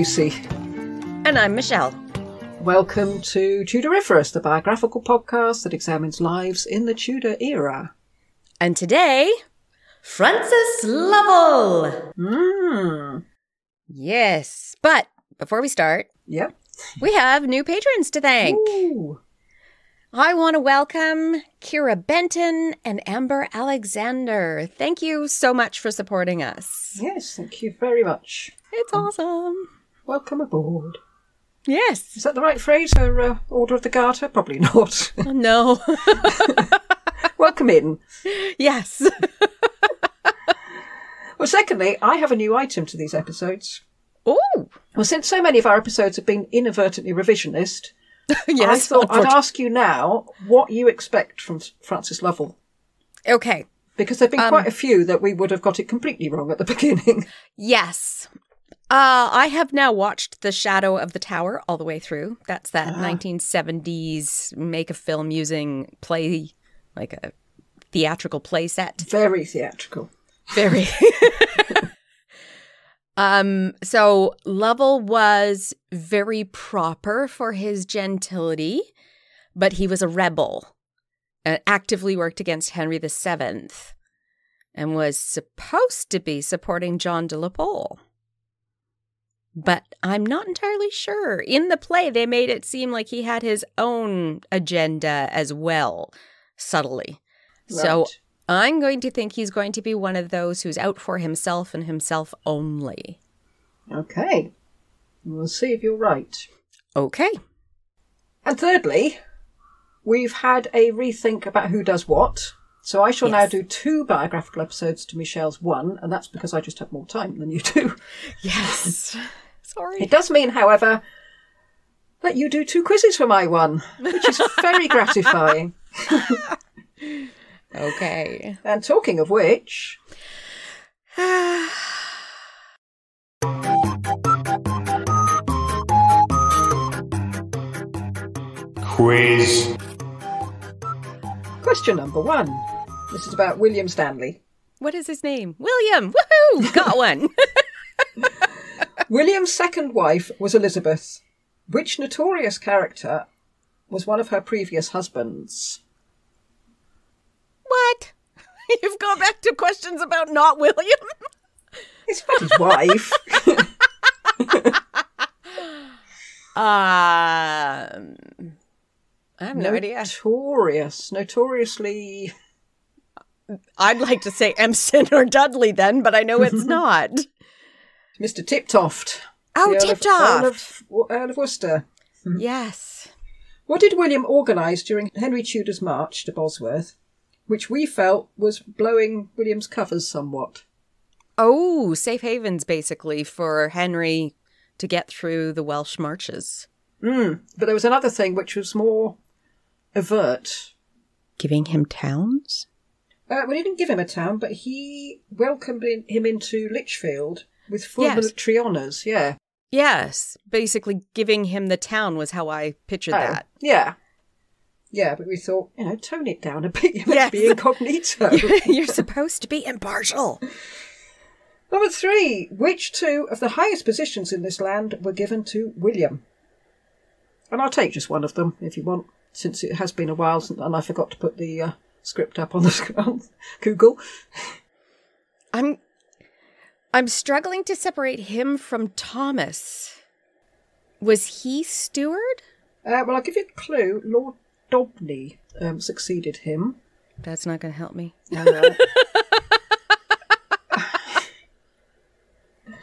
Lucy. And I'm Michelle. Welcome to Tudoriferous, the biographical podcast that examines lives in the Tudor era. And today, Francis Lovell. Mmm. Yes. But before we start, Yep. we have new patrons to thank. Ooh. I want to welcome Kira Benton and Amber Alexander. Thank you so much for supporting us. Yes, thank you very much. It's awesome. Welcome aboard. Yes. Is that the right phrase for uh, Order of the Garter? Probably not. Oh, no. Welcome in. yes. Well, secondly, I have a new item to these episodes. Oh, Well, since so many of our episodes have been inadvertently revisionist, yes. I thought I'd ask you now what you expect from Francis Lovell. Okay. Because there have been Um, quite a few that we would have got it completely wrong at the beginning. Yes. Uh, I have now watched The Shadow of the Tower all the way through. That's that 1970s make a film using play, like a theatrical play set. Very theatrical. Very. um, so Lovell was very proper for his gentility, but he was a rebel and actively worked against Henry VII and was supposed to be supporting John de la Pole. But I'm not entirely sure. In the play, they made it seem like he had his own agenda as well, subtly. So I'm going to think he's going to be one of those who's out for himself and himself only. Okay. We'll see if you're right. Okay. And thirdly, we've had a rethink about who does what. So I shall now do two biographical episodes to Michelle's one, and that's because I just have more time than you do. Yes. Sorry. It does mean, however, that you do two quizzes for my one, which is very gratifying. Okay. And talking of which, Quiz. question number one. This is about William Stanley. What is his name? William. Woohoo! Got one. William's second wife was Elizabeth. Which notorious character was one of her previous husbands? what? You've gone back to questions about not William? It's not his wife. Um, I have no idea. Notorious, notoriously. I'd like to say Empson or Dudley then, but I know it's not. Mr. Tiptoft. Oh, the Earl of- Tiptoft. Earl of, Earl of Worcester. Yes. What did William organise during Henry Tudor's march to Bosworth, which we felt was blowing William's covers somewhat? Oh, safe havens basically for Henry to get through the Welsh marches. But there was another thing which was more overt. Giving him towns? Uh, well, he didn't give him a town, but he welcomed him into Lichfield with full Yes. military honours. Yeah. Yes. Basically, giving him the town was how I pictured Oh, that. Yeah. Yeah, but we thought, you know, tone it down a bit. You're Yes. be incognito. You're supposed to be impartial. Number three. Which two of the highest positions in this land were given to William? And I'll take just one of them if you want, since it has been a while since, and I forgot to put the uh, script up on the on Google. I'm I'm struggling to separate him from Thomas. Was he steward? Uh, well, I'll give you a clue. Lord Daubeney um, succeeded him. That's not going to help me. Uh,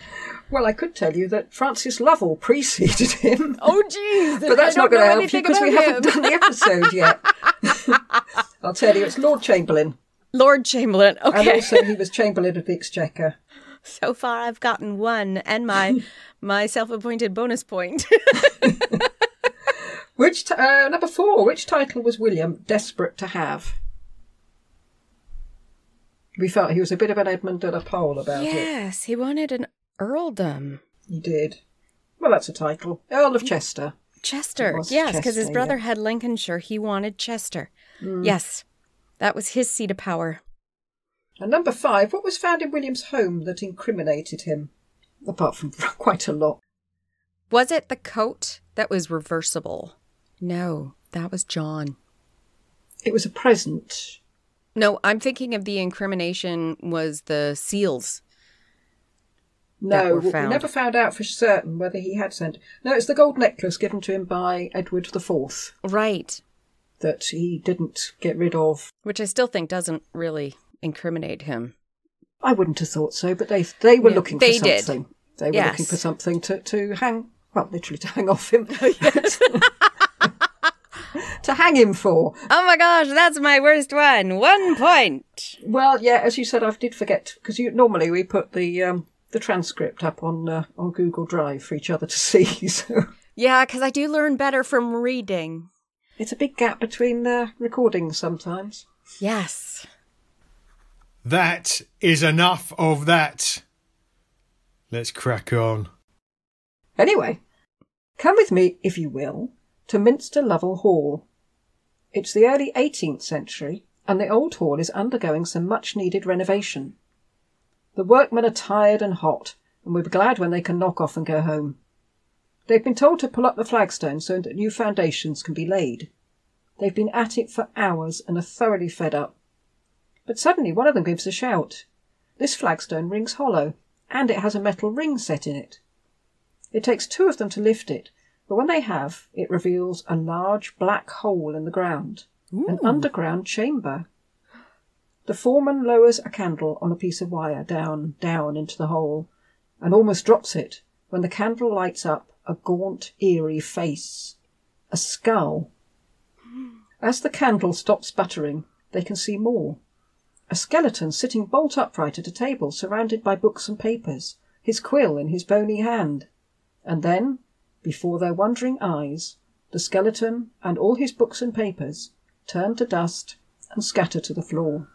well, I could tell you that Francis Lovell preceded him. Oh, jeez. But that's not going to help you because we haven't done the episode yet. I'll tell you, it's Lord Chamberlain. Lord Chamberlain. Okay. And also, he was Chamberlain of the Exchequer. So far, I've gotten one and my my self-appointed bonus point. Which t- uh, number four? Which title was William desperate to have? We felt he was a bit of an Edmund de la Pole about it. yes, he wanted an earldom. He did. Well, that's a title. Earl of Chester. Chester. Yes, because his brother yeah. had Lincolnshire. He wanted Chester. Yes, that was his seat of power. And number five, what was found in William's home that incriminated him? Apart from quite a lot. Was it the coat that was reversible? No, that was John. It was a present. No, I'm thinking of the incrimination was the seals. No, we never found out for certain whether he had sent. No, it's the gold necklace given to him by Edward IV Right. that he didn't get rid of. Which I still think doesn't really incriminate him. I wouldn't have thought so, but they they were Yeah, looking they for did. something. They were Yes. looking for something to, to hang, well, literally to hang off him. to hang him for. Oh my gosh, that's my worst one. One point. Well, yeah, as you said, I did forget because you normally we put the um, the transcript up on uh, on Google Drive for each other to see. So Yeah, because I do learn better from reading. it's a big gap between the recordings sometimes. Yes. That is enough of that. Let's crack on. Anyway, come with me, if you will, to Minster Lovell Hall. It's the early 18th century, and the old hall is undergoing some much needed renovation. The workmen are tired and hot, and be glad when they can knock off and go home. They've been told to pull up the flagstones so that new foundations can be laid. They've been at it for hours and are thoroughly fed up. But suddenly one of them gives a shout. This flagstone rings hollow, and it has a metal ring set in it. It takes two of them to lift it, but when they have, it reveals a large black hole in the ground, an underground chamber. The foreman lowers a candle on a piece of wire down, down into the hole, and almost drops it when the candle lights up a gaunt, eerie face. A skull. As the candle stops sputtering, they can see more. A skeleton sitting bolt upright at a table surrounded by books and papers, his quill in his bony hand. And then, before their wondering eyes, the skeleton and all his books and papers turn to dust and scatter to the floor.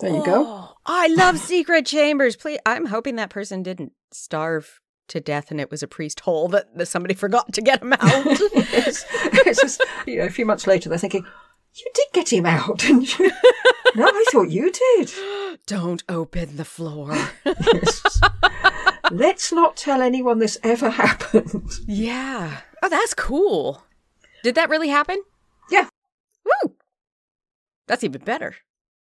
There you go. Oh, I love secret chambers. Please, I'm hoping that person didn't starve to death and it was a priest hole that, that somebody forgot to get him out. it's, it's just, you know, a few months later, they're thinking, "You did get him out, didn't you?" no, I thought you did. Don't open the floor. Yes. Let's not tell anyone this ever happened. yeah. Oh, that's cool. Did that really happen? Yeah. Woo! That's even better.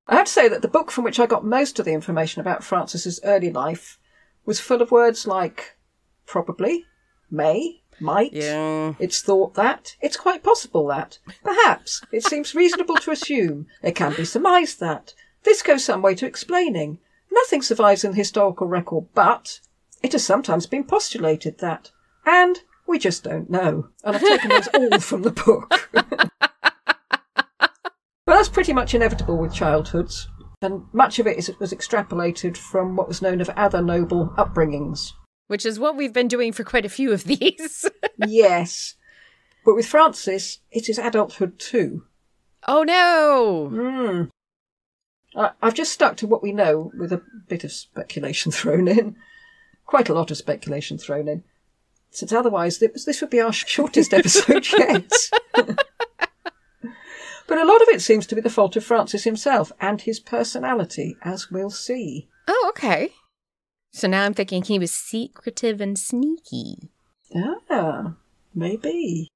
I have to say that the book from which I got most of the information about Francis's early life was full of words like probably, may, might. Yeah. It's thought that. It's quite possible that. Perhaps. It seems reasonable to assume. It can be surmised that. This goes some way to explaining. Nothing survives in the historical record, but it has sometimes been postulated that. And we just don't know. And I've taken those all from the book. Well, that's pretty much inevitable with childhoods, and much of it is, was extrapolated from what was known of other noble upbringings. Which is what we've been doing for quite a few of these. yes, but with Francis, it is adulthood too. oh no! Mm. I, I've just stuck to what we know with a bit of speculation thrown in. Quite a lot of speculation thrown in. Since otherwise, this, this would be our shortest episode yet. but a lot of it seems to be the fault of Francis himself and his personality, as we'll see. Oh, okay. So now I'm thinking he was secretive and sneaky. Ah, maybe.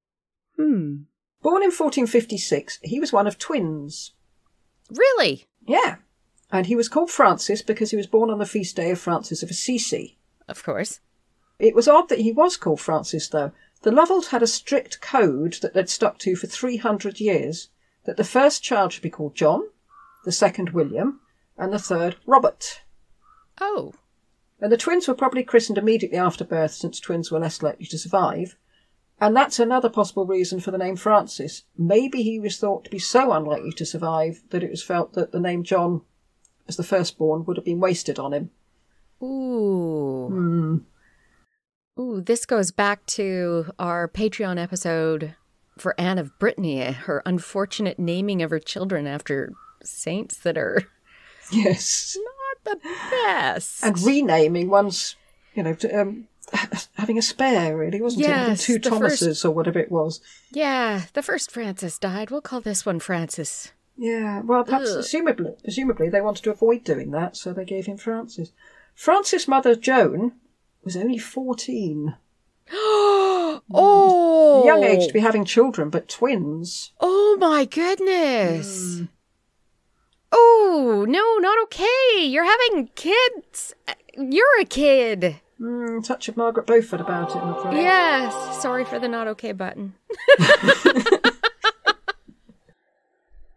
Hmm. Born in 1456, he was one of twins. Really? Yeah. And he was called Francis because he was born on the feast day of Francis of Assisi. Of course. It was odd that he was called Francis, though. The Lovels had a strict code that they'd stuck to for 300 years that the first child should be called John, the second William, and the third Robert. Oh. And the twins were probably christened immediately after birth since twins were less likely to survive. And that's another possible reason for the name Francis. Maybe he was thought to be so unlikely to survive that it was felt that the name John, as the firstborn, would have been wasted on him. Ooh. Hmm. Ooh, this goes back to our Patreon episode for Anne of Brittany, her unfortunate naming of her children after saints that are Yes. The best. And renaming one's, you know, to, um, having a spare, really, wasn't it? Having two Thomases or whatever it was. yeah, the first Francis died. We'll call this one Francis. Yeah, well, perhaps Ugh. presumably, presumably they wanted to avoid doing that, so they gave him Francis. Francis' mother, Joan, was only 14. oh, Young age to be having children, but twins. Oh my goodness. Oh, no, not okay. You're having kids. You're a kid. Mm, touch of Margaret Beaufort about it, I'm afraid. Yes. Sorry for the not okay button.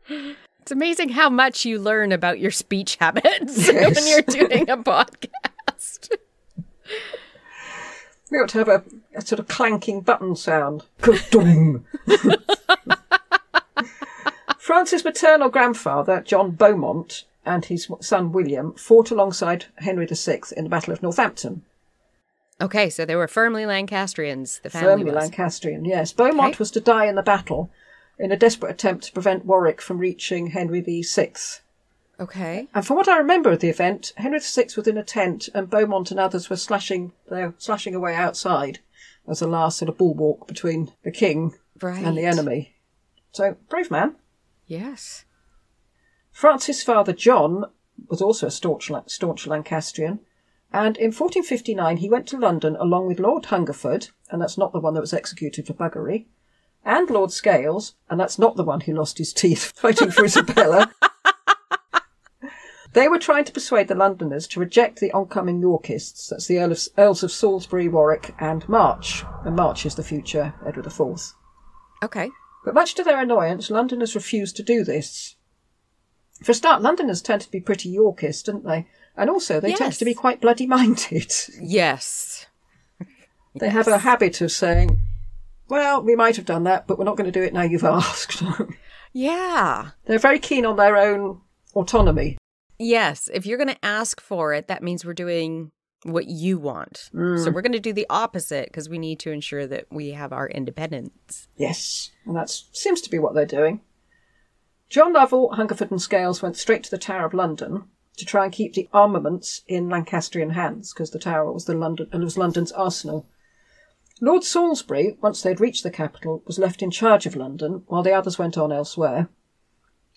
it's amazing how much you learn about your speech habits when you're doing a podcast. We ought to have a, a sort of clanking button sound. Ka-dong. Maternal grandfather, John Beaumont, and his son William fought alongside Henry VI in the Battle of Northampton. Okay, so they were firmly Lancastrians, the family Firmly was. Lancastrian, yes. Beaumont Okay. was to die in the battle in a desperate attempt to prevent Warwick from reaching Henry VI. okay. And from what I remember of the event, Henry VI was in a tent and Beaumont and others were slashing, they were slashing away outside as a last sort of bulwark between the king Right. and the enemy. So, brave man. Yes. Francis' father John was also a staunch, staunch Lancastrian, and in 1459 he went to London along with Lord Hungerford, and that's not the one that was executed for buggery, and Lord Scales, and that's not the one who lost his teeth fighting for Isabella. they were trying to persuade the Londoners to reject the oncoming Yorkists, that's the Earl of, Earls of Salisbury, Warwick, and March, and March is the future Edward IV. Okay. But much to their annoyance, Londoners refused to do this. For a start, Londoners tend to be pretty Yorkist, don't they? And also, they tend to be quite bloody minded. Yes. They have a habit of saying, well, we might have done that, but we're not going to do it now you've asked. Yeah. They're very keen on their own autonomy. Yes. If you're going to ask for it, that means we're doing what you want. So mm. we're going to do the opposite because we need to ensure that we have our independence. Yes, and that seems to be what they're doing. John Lovell, Hungerford, and Scales went straight to the Tower of London to try and keep the armaments in Lancastrian hands, because the Tower was the London and was London's arsenal. Lord Salisbury, once they'd reached the capital, was left in charge of London, while the others went on elsewhere.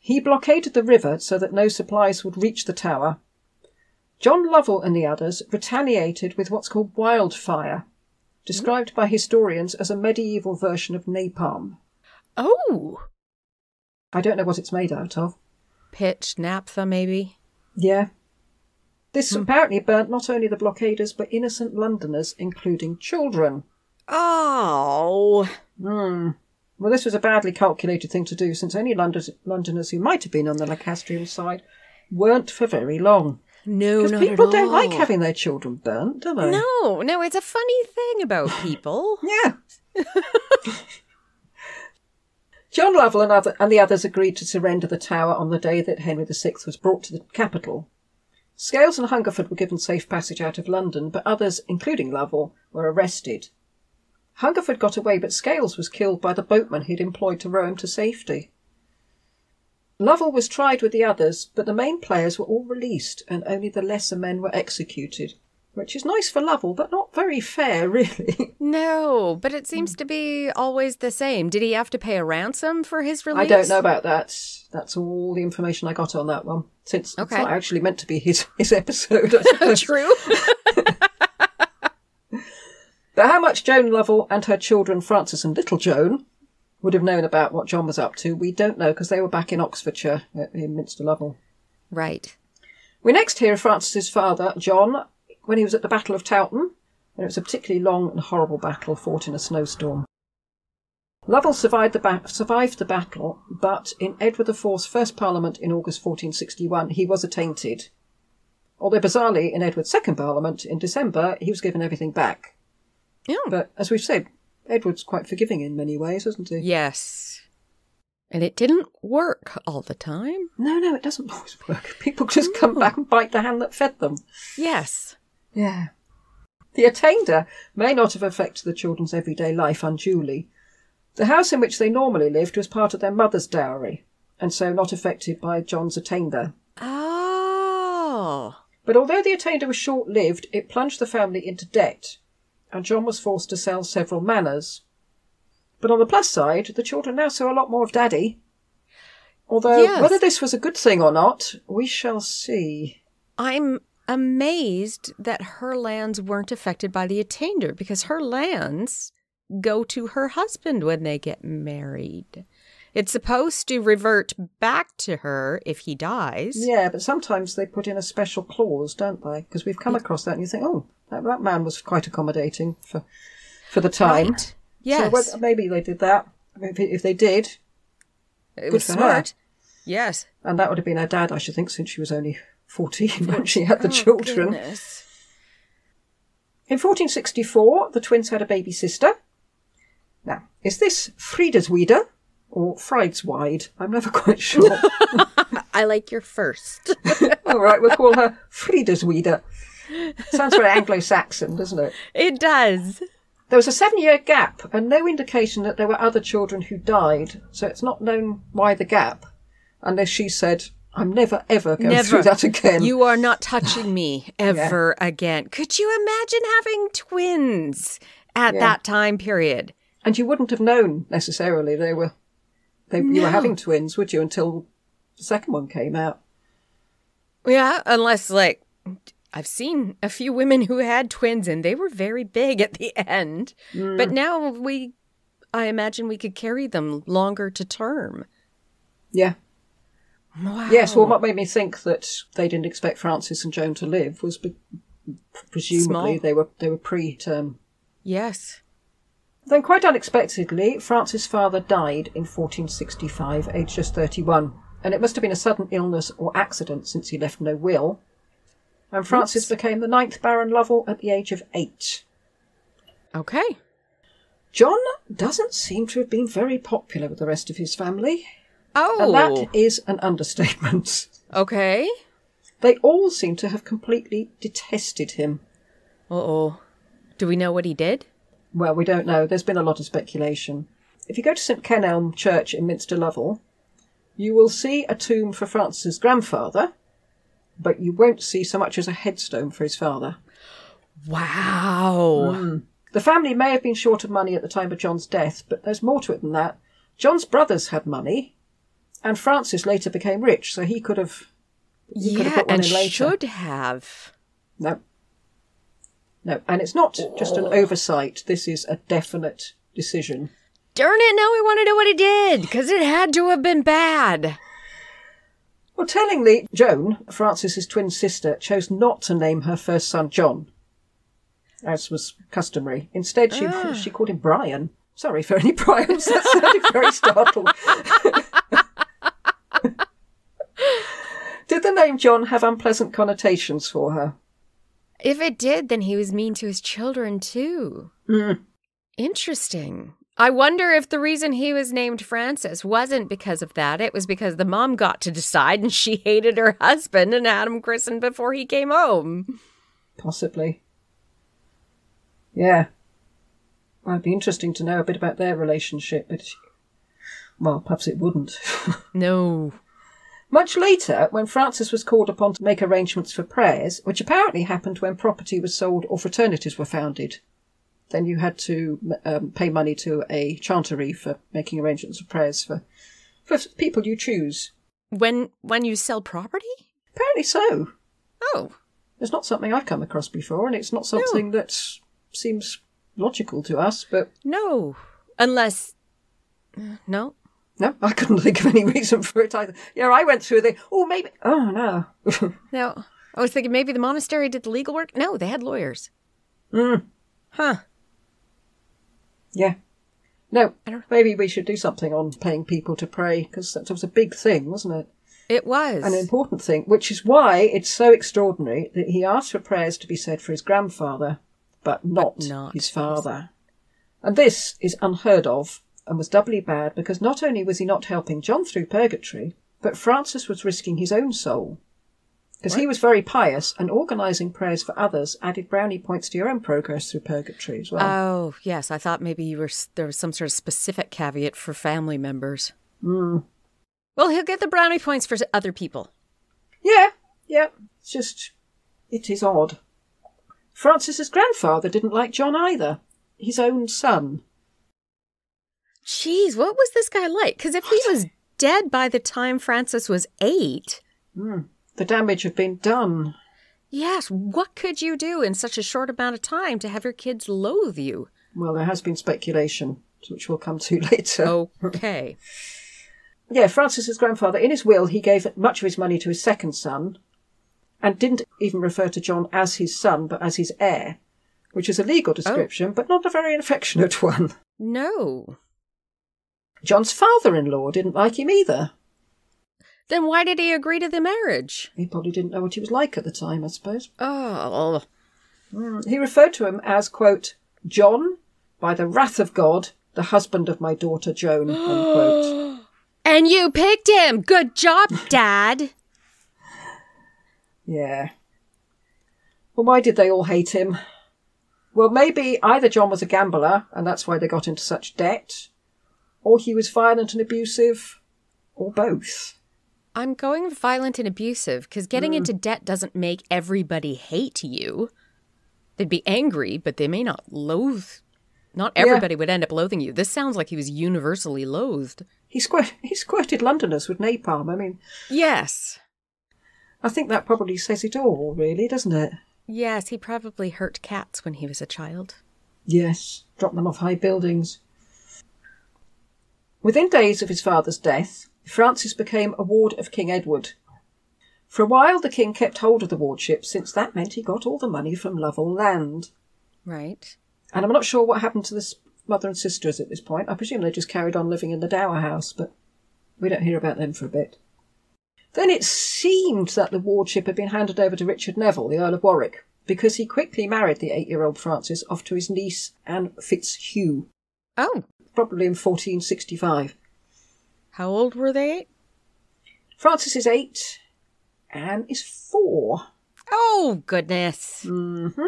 He blockaded the river so that no supplies would reach the Tower. John Lovell and the others retaliated with what's called wildfire, described by historians as a medieval version of napalm. Oh. I don't know what it's made out of. Pitch, naphtha, maybe? Yeah. This apparently burnt not only the blockaders but innocent Londoners, including children. Oh. Hmm. Well, this was a badly calculated thing to do, since only Londoners, Londoners who might have been on the Lancastrian side weren't for very long. No, Because not people at don't like having their children burnt, do they? No, no, it's a funny thing about people. Yeah. John Lovell and, other, and the others agreed to surrender the tower on the day that Henry VI was brought to the capital. Scales and Hungerford were given safe passage out of London, but others, including Lovell, were arrested. Hungerford got away, but Scales was killed by the boatman he'd employed to row him to safety. Lovell was tried with the others, but the main players were all released, and only the lesser men were executed, which is nice for Lovell, but not very fair, really. No, but it seems to be always the same. Did he have to pay a ransom for his release? I don't know about that. That's all the information I got on that one. Since it's not actually meant to be his, his episode. True. But how much Joan Lovell and her children, Francis and little Joan, would have known about what John was up to, we don't know because they were back in Oxfordshire uh, in Minster Lovell. right. We next hear of Francis's father, John, when he was at the Battle of Towton, and it was a particularly long and horrible battle fought in a snowstorm. Lovell survived the, ba- survived the battle, but in Edward IV's first Parliament in August 1461, he was attainted. Although bizarrely, in Edward's second Parliament in December, he was given everything back. Yeah. But as we've said, Edward's quite forgiving in many ways, isn't he? Yes. And it didn't work all the time. No, no, it doesn't always work. People just come back and bite the hand that fed them. Yes. Yeah. The attainder may not have affected the children's everyday life unduly. The house in which they normally lived was part of their mother's dowry, and so not affected by John's attainder. Oh. But although the attainder was short lived, it plunged the family into debt, and John was forced to sell several manors. But on the plus side, the children now saw a lot more of Daddy. Although Yes. whether this was a good thing or not, we shall see. I'm amazed that her lands weren't affected by the attainder because her lands go to her husband when they get married. It's supposed to revert back to her if he dies. Yeah, but sometimes they put in a special clause, don't they? Because we've come across that and you think, oh, that, that man was quite accommodating for for the time. Right. Yes. So maybe they did that. If, if they did, it was for her. Yes. and that would have been her dad, I should think, since she was only 14 when she had the Oh, children. goodness. In 1464, the twins had a baby sister. Now, is this Friedeswieder or Friedeswide? I'm never quite sure. I like your first. All right, we'll call her Friedeswieder. Sounds very Anglo-Saxon, doesn't it? it does. There was a seven-year gap and no indication that there were other children who died, so it's not known why the gap, unless she said, "I'm never ever going Never. through that again." You are not touching me ever again. Could you imagine having twins at Yeah. that time period? And you wouldn't have known necessarily they were they you were having twins, would you, until the second one came out? Yeah, unless like I've seen a few women who had twins and they were very big at the end. But mm. now we I imagine we could carry them longer to term. Yeah. Wow. Yes, well, what made me think that they didn't expect Francis and Joan to live was be- presumably Small. they were they were preterm. Yes. Then, quite unexpectedly, Francis' father died in 1465, aged just 31, and it must have been a sudden illness or accident since he left no will. And Francis became the ninth Baron Lovell at the age of eight. Okay. John doesn't seem to have been very popular with the rest of his family, Oh. and that is an understatement. okay. They all seem to have completely detested him. Uh-oh. Do we know what he did? Well, we don't know. There's been a lot of speculation. If you go to St Kenelm Church in Minster Lovell, you will see a tomb for Francis's grandfather, but you won't see so much as a headstone for his father. Wow. Hmm. The family may have been short of money at the time of John's death, but there's more to it than that. John's brothers had money, and Francis later became rich, so he could have. He could have Yeah, put one and in later. should have. No. No, and it's not just an oversight. This is a definite decision. Darn it, now we want to know what he did, because it had to have been bad. Well, tellingly, Joan, Francis's twin sister, chose not to name her first son John, as was customary. Instead, she ah. she called him Brian. Sorry for any Brians. That sounded very startled. Did the name John have unpleasant connotations for her? If it did, then he was mean to his children too. Hmm. Interesting. I wonder if the reason he was named Francis wasn't because of that. It was because the mom got to decide and she hated her husband and had him christened before he came home. Possibly. Yeah. Well, it'd be interesting to know a bit about their relationship, but. Well, perhaps it wouldn't. No. Much later, when Francis was called upon to make arrangements for prayers, which apparently happened when property was sold or fraternities were founded, then you had to um, pay money to a chantery for making arrangements for prayers for, for people you choose. When when you sell property? Apparently so. Oh. It's not something I've come across before, and it's not something that seems logical to us, but No. Unless no. no, I couldn't think of any reason for it either. Yeah, I went through the, oh, maybe, oh, no. No. I was thinking maybe the monastery did the legal work. No, they had lawyers. Mm. Huh. Yeah. No, maybe we should do something on paying people to pray because that was a big thing, wasn't it? It was. An important thing, which is why it's so extraordinary that he asked for prayers to be said for his grandfather, but not, not his his- father. And this is unheard of and was doubly bad because not only was he not helping John through purgatory, but Francis was risking his own soul. Because he was very pious, and organising prayers for others added brownie points to your own progress through purgatory as well. Oh, yes. I thought maybe you were there was some sort of specific caveat for family members. Hmm. Well, he'll get the brownie points for other people. Yeah, yeah. It's just, it is odd. Francis's grandfather didn't like John either. His own son. Jeez, what was this guy like? Because if he was dead by the time Francis was eight, hmm. The damage had been done. Yes, what could you do in such a short amount of time to have your kids loathe you? Well, there has been speculation, which we'll come to later. Okay. Yeah, Francis's grandfather, in his will, he gave much of his money to his second son and didn't even refer to John as his son, but as his heir, which is a legal oh. description, but not a very affectionate one. No. John's father in law didn't like him either. Then why did he agree to the marriage? He probably didn't know what he was like at the time, I suppose. Oh. Mm. He referred to him as, quote, John, by the wrath of God, the husband of my daughter Joan, unquote. And you picked him. Good job, Dad. Yeah. Well, why did they all hate him? Well, maybe either John was a gambler, and that's why they got into such debt, or he was violent and abusive, or both. I'm going violent and abusive because getting mm. into debt doesn't make everybody hate you. They'd be angry, but they may not loathe. Not everybody would end up loathing you. This sounds like he was universally loathed. He, squirt- he squirted Londoners with napalm. I mean, Yes. I think that probably says it all, really, doesn't it? Yes, he probably hurt cats when he was a child. Yes, dropped them off high buildings. Within days of his father's death, Francis became a ward of King Edward. For a while, the king kept hold of the wardship, since that meant he got all the money from Lovell land. Right. And I'm not sure what happened to the mother and sisters at this point. I presume they just carried on living in the dower house, but we don't hear about them for a bit. Then it seemed that the wardship had been handed over to Richard Neville, the Earl of Warwick, because he quickly married the eight year old Francis off to his niece Anne Fitzhugh, Oh, probably in 1465. How old were they? Francis is eight, Anne is four. Oh, goodness. Mm-hmm.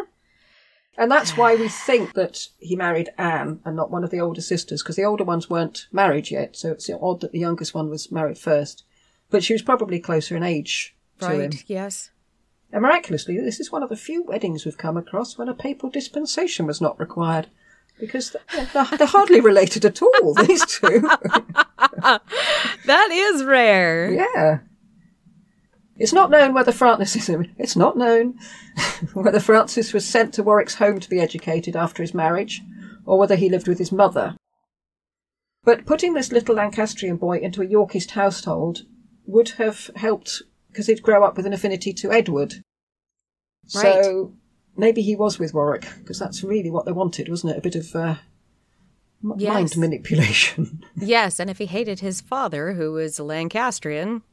And that's why we think that he married Anne and not one of the older sisters, because the older ones weren't married yet, so it's odd that the youngest one was married first. But she was probably closer in age to him. Right, yes. And miraculously, this is one of the few weddings we've come across when a papal dispensation was not required. Because they're, they're hardly related at all, these two. That is rare. yeah. It's not known whether Francis is it's not known whether Francis was sent to Warwick's home to be educated after his marriage, or whether he lived with his mother. But putting this little Lancastrian boy into a Yorkist household would have helped because he'd grow up with an affinity to Edward. So maybe he was with Warwick because that's really what they wanted, wasn't it? A bit of uh, m- Yes. mind manipulation. Yes, and if he hated his father, who was a Lancastrian,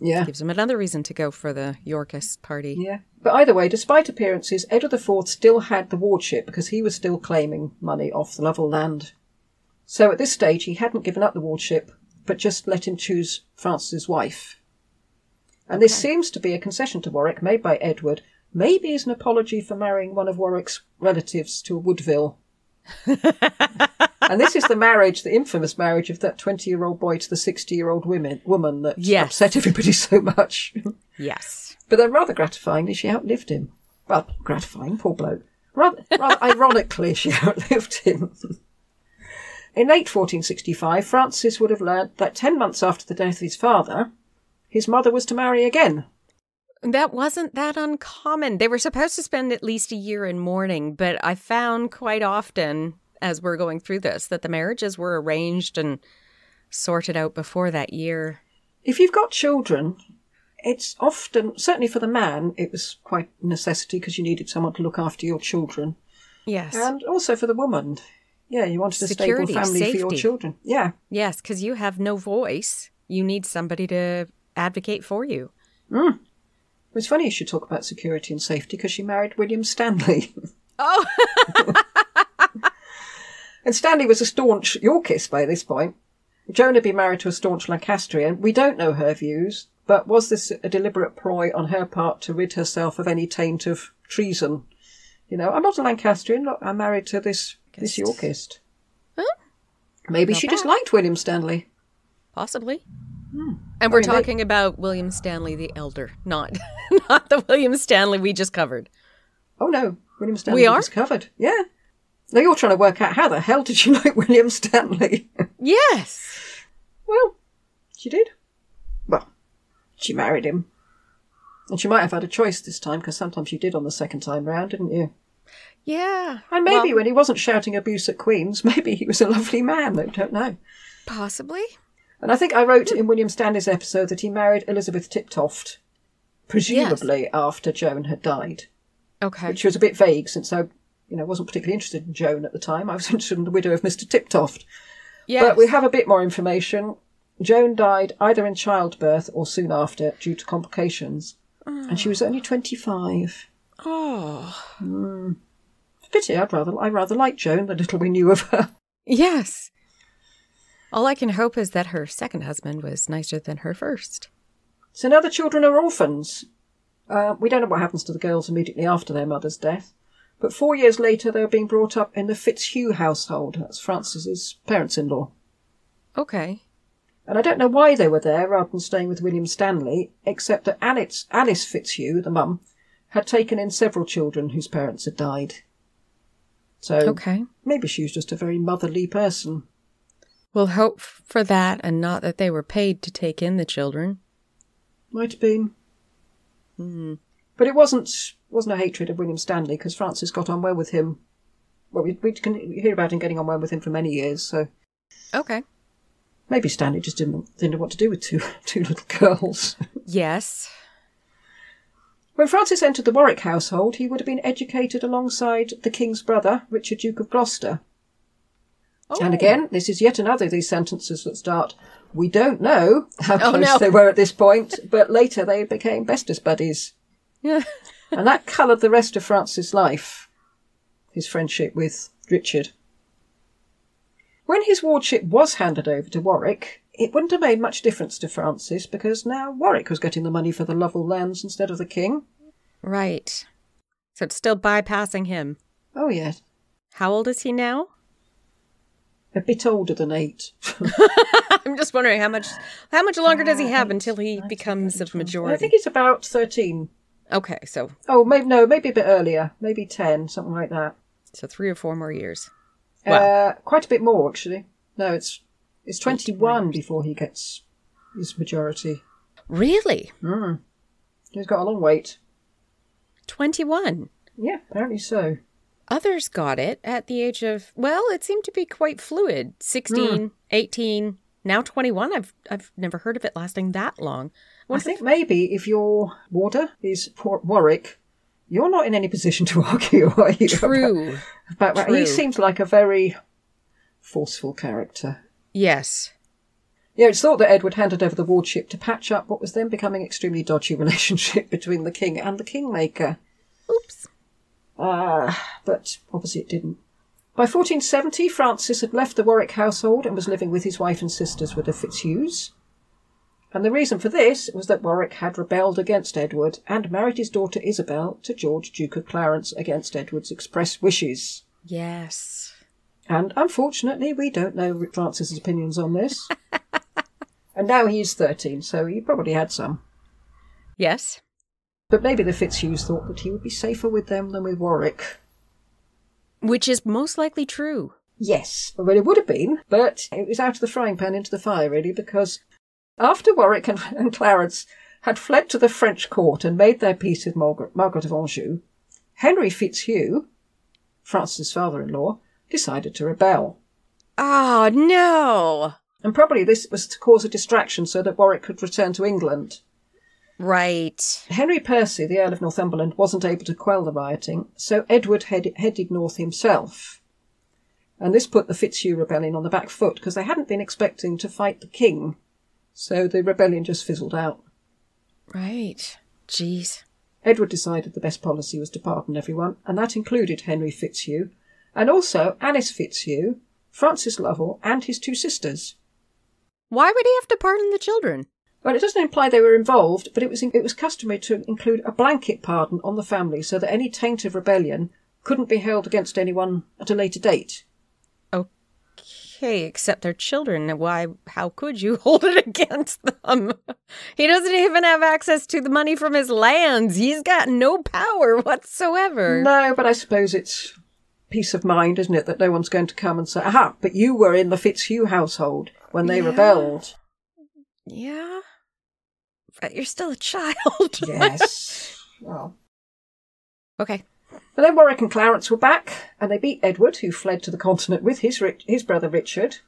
yeah. gives him another reason to go for the Yorkist party. Yeah. But either way, despite appearances, Edward IV still had the wardship because he was still claiming money off the Lovell land. So at this stage, he hadn't given up the wardship, but just let him choose Francis's wife. And this seems to be a concession to Warwick made by Edward, maybe as an apology for marrying one of Warwick's relatives to a Woodville. and this is the marriage, the infamous marriage of that 20 year old boy to the 60 year old women, woman that Yes. upset everybody so much. Yes. But then, rather gratifyingly, she outlived him. Well, gratifying, poor bloke. Rather, rather ironically, she outlived him. In late 1465, Francis would have learned that ten months after the death of his father, his mother was to marry again. That wasn't that uncommon. They were supposed to spend at least a year in mourning, but I found quite often as we're going through this that the marriages were arranged and sorted out before that year. If you've got children, it's often, certainly for the man, it was quite a necessity because you needed someone to look after your children. Yes. And also for the woman. Yeah, you wanted a Security, stable family for your children. Yeah. yes, because you have no voice. You need somebody to advocate for you. Mm. It's funny you should talk about security and safety because she married William Stanley. Oh, And Stanley was a staunch Yorkist by this point. Joan had been married to a staunch Lancastrian. We don't know her views, but was this a deliberate ploy on her part to rid herself of any taint of treason? You know, I'm not a Lancastrian. Look, I'm married to this this Yorkist. Maybe Not she just liked William Stanley. possibly. And we're mean, they- talking about William Stanley the Elder, not not the William Stanley we just covered. Oh no, William Stanley We are? was covered. Yeah. Now you're trying to work out how the hell did she like William Stanley? Yes. well, she did. Well, she married him. And she might have had a choice this time, because sometimes you did on the second time round, didn't you? Yeah. And maybe Well, when he wasn't shouting abuse at Queens, maybe he was a lovely man, I don't know. possibly. And I think I wrote in William Stanley's episode that he married Elizabeth Tiptoft, presumably after Joan had died, Okay. which was a bit vague since I, you know, wasn't particularly interested in Joan at the time. I was interested in the widow of Mr. Tiptoft. Yes. But we have a bit more information. Joan died either in childbirth or soon after due to complications, and she was only twenty-five. Oh. Pity. I'd rather I rather liked Joan. The little we knew of her. Yes. All I can hope is that her second husband was nicer than her first. So now the children are orphans. Uh, we don't know what happens to the girls immediately after their mother's death, but four years later they're being brought up in the Fitzhugh household. That's Francis's parents-in-law. Okay. And I don't know why they were there rather than staying with William Stanley, except that Alice, Alice Fitzhugh, the mum, had taken in several children whose parents had died. So Okay. maybe she was just a very motherly person. We'll hope for that and not that they were paid to take in the children. Might have been. Hmm. But it wasn't wasn't a hatred of William Stanley because Francis got on well with him. Well, we, we can hear about him getting on well with him for many years. So Okay. maybe Stanley just didn't didn't know what to do with two two little girls. Yes. when Francis entered the Warwick household, he would have been educated alongside the king's brother, Richard Duke of Gloucester. And Oh. again, this is yet another of these sentences that start. We don't know how Oh, close no. they were at this point, but later they became bestest buddies. Yeah. and that coloured the rest of Francis' life, his friendship with Richard. When his wardship was handed over to Warwick, it wouldn't have made much difference to Francis because now Warwick was getting the money for the Lovell lands instead of the king. Right. So it's still bypassing him. Oh, yes. How old is he now? A bit older than eight. I'm just wondering how much how much longer does he have until he becomes of majority? I think he's about 13. Okay, so Oh, maybe, no, maybe a bit earlier. Maybe 10, something like that. so three or four more years. Wow. Uh, quite a bit more, actually. No, it's it's 21 before he gets his majority. Really? Mm. He's got a long wait. 21. Yeah, apparently so. Others got it at the age of well, it seemed to be quite fluid. 16, hmm. 18, now 21. I've I've never heard of it lasting that long. I think maybe if your warder is Port Warwick, you're not in any position to argue, are you? True. About, about, True. He seems like a very forceful character. yes. Yeah, it's thought that Edward handed over the wardship to patch up what was then becoming an extremely dodgy relationship between the king and the kingmaker. Oops. Ah, but obviously it didn't. By 1470, Francis had left the Warwick household and was living with his wife and sisters with the Fitzhughs. And the reason for this was that Warwick had rebelled against Edward and married his daughter Isabel to George, Duke of Clarence, against Edward's express wishes. Yes. And unfortunately, we don't know Francis's opinions on this. and now he's 13, so he probably had some. Yes. But maybe the Fitzhughs thought that he would be safer with them than with Warwick. Which is most likely true. Yes, well, it would have been, but it was out of the frying pan into the fire, really, because after Warwick and, and Clarence had fled to the French court and made their peace with Margaret, Margaret of Anjou, Henry Fitzhugh, Francis' father in law, decided to rebel. Oh, no. And probably this was to cause a distraction so that Warwick could return to England. Right. Henry Percy, the Earl of Northumberland, wasn't able to quell the rioting, so Edward head- headed north himself. And this put the Fitzhugh rebellion on the back foot because they hadn't been expecting to fight the king. So the rebellion just fizzled out. Right. Jeez. Edward decided the best policy was to pardon everyone, and that included Henry Fitzhugh, and also Alice Fitzhugh, Francis Lovell, and his two sisters. Why would he have to pardon the children? Well, it doesn't imply they were involved, but it was it was customary to include a blanket pardon on the family so that any taint of rebellion couldn't be held against anyone at a later date. Okay, except their children. Why? How could you hold it against them? He doesn't even have access to the money from his lands. He's got no power whatsoever. No, but I suppose it's peace of mind, isn't it, that no one's going to come and say, "Aha!" But you were in the Fitzhugh household when they Yeah. rebelled. Yeah. But you're still a child. Yes. well. okay. But then Warwick and Clarence were back, and they beat Edward, who fled to the continent with his Rich- his brother Richard,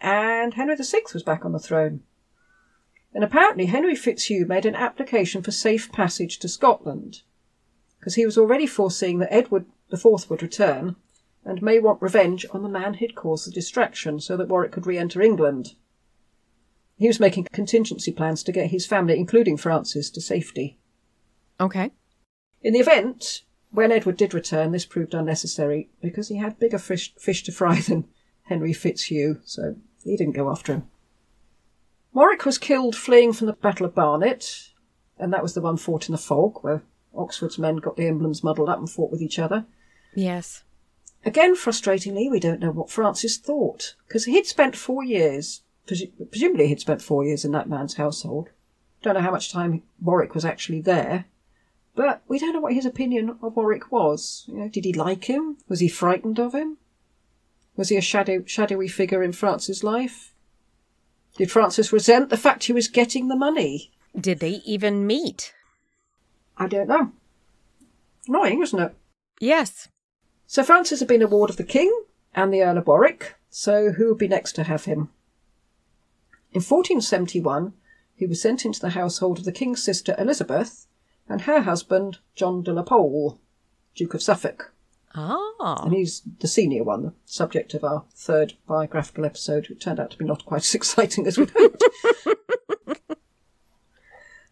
and Henry VI was back on the throne. And apparently Henry Fitzhugh made an application for safe passage to Scotland, because he was already foreseeing that Edward IV would return, and may want revenge on the man who'd caused the distraction, so that Warwick could re-enter England. He was making contingency plans to get his family, including Francis, to safety. Okay. In the event, when Edward did return, this proved unnecessary because he had bigger fish, fish to fry than Henry Fitzhugh, so he didn't go after him. Warwick was killed fleeing from the Battle of Barnet, and that was the one fought in the fog, where Oxford's men got the emblems muddled up and fought with each other. Yes. Again, frustratingly, we don't know what Francis thought, because he'd spent four years, presu- presumably he'd spent four years in that man's household. Don't know how much time Warwick was actually there, but we don't know what his opinion of Warwick was. You know, did he like him? Was he frightened of him? Was he a shadow, shadowy figure in Francis' life? Did Francis resent the fact he was getting the money? Did they even meet? I don't know. Annoying, isn't it? Yes. So Francis had been a ward of the king and the Earl of Warwick, so who would be next to have him? In 1471, he was sent into the household of the king's sister Elizabeth and her husband John de la Pole, Duke of Suffolk. Ah. And he's the senior one, the subject of our third biographical episode, which turned out to be not quite as exciting as we'd hoped.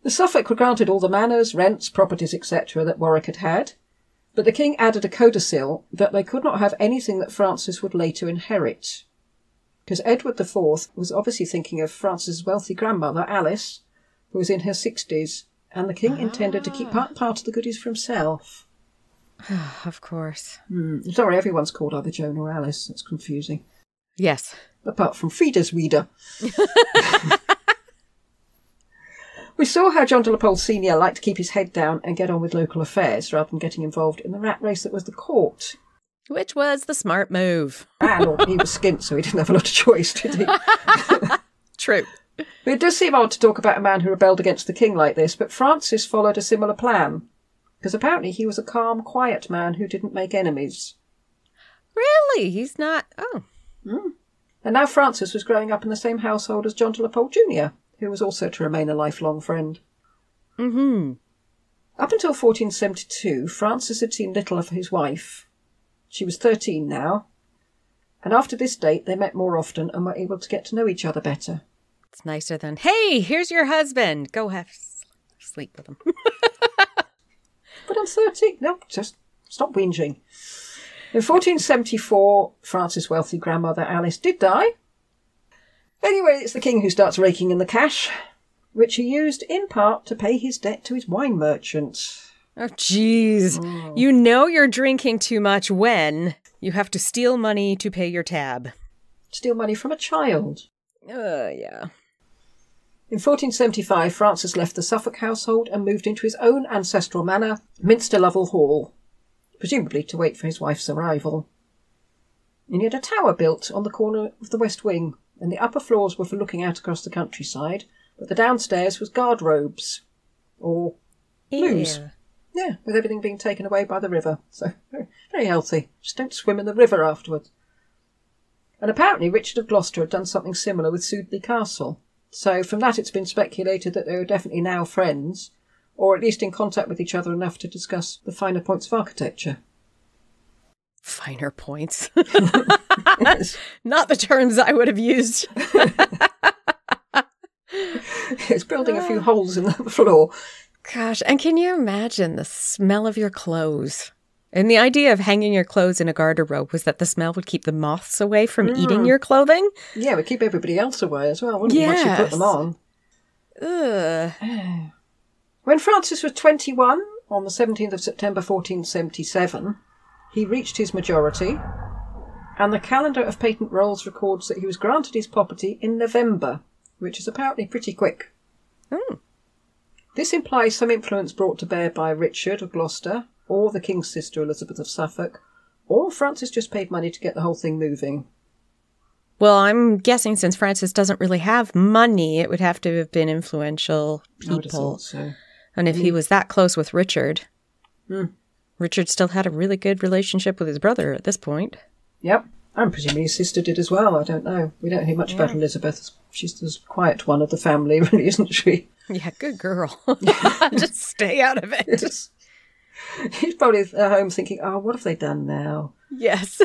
the Suffolk were granted all the manors, rents, properties, etc. that Warwick had had, but the king added a codicil that they could not have anything that Francis would later inherit. Because Edward IV was obviously thinking of Francis' wealthy grandmother, Alice, who was in her 60s, and the king intended to keep part, part of the goodies for himself. of course. Hmm, sorry, everyone's called either Joan or Alice. It's confusing. Yes. apart from Frideswide. we saw how John de la Pole Sr. liked to keep his head down and get on with local affairs rather than getting involved in the rat race that was the court. Which was the smart move. And or he was skint, so he didn't have a lot of choice, did he? True. But it does seem odd to talk about a man who rebelled against the king like this, but Francis followed a similar plan. Because apparently he was a calm, quiet man who didn't make enemies. Really? He's not. Oh. And now Francis was growing up in the same household as John de la Pole Jr., who was also to remain a lifelong friend. Mm hmm. Up until 1472, Francis had seen little of his wife. She was 13 now, and after this date they met more often and were able to get to know each other better. It's nicer than, hey, here's your husband. Go have s- sleep with him. But I'm 13. No, just stop whinging. In 1474, Francis' wealthy grandmother Alice did die. Anyway, it's the king who starts raking in the cash, which he used in part to pay his debt to his wine merchant. Oh, jeez. You know you're drinking too much when you have to steal money to pay your tab. Steal money from a child. Uh, yeah. In 1475, Francis left the Suffolk household and moved into his own ancestral manor, Minster Lovell Hall, presumably to wait for his wife's arrival. And he had a tower built on the corner of the west wing, and the upper floors were for looking out across the countryside, but the downstairs was garderobes, or Blues. Yeah. Yeah, with everything being taken away by the river. So very, very healthy. Just don't swim in the river afterwards. And apparently Richard of Gloucester had done something similar with Sudeley Castle. So from that it's been speculated that they were definitely now friends, or at least in contact with each other enough to discuss the finer points of architecture. Finer points. Not the terms I would have used. it's building a few holes in the floor. Gosh, and can you imagine the smell of your clothes? And the idea of hanging your clothes in a garderobe was that the smell would keep the moths away from eating your clothing? Yeah, we keep everybody else away as well, wouldn't we, once you put them on? Ugh. When Francis was 21, on the 17th of September 1477, he reached his majority, and the calendar of patent rolls records that he was granted his property in November, which is apparently pretty quick. Hmm. This implies some influence brought to bear by Richard of Gloucester, or the king's sister Elizabeth of Suffolk, or Francis just paid money to get the whole thing moving. Well, I'm guessing since Francis doesn't really have money, it would have to have been influential I would have people. so. And if he was that close with Richard, Hmm. Richard still had a really good relationship with his brother at this point. Yep. I'm presuming his sister did as well. I don't know. We don't hear much about Elizabeth. She's the quiet one of the family, really, isn't she? Yeah, good girl. Just stay out of it. He's probably at home thinking, oh, what have they done now? Yes.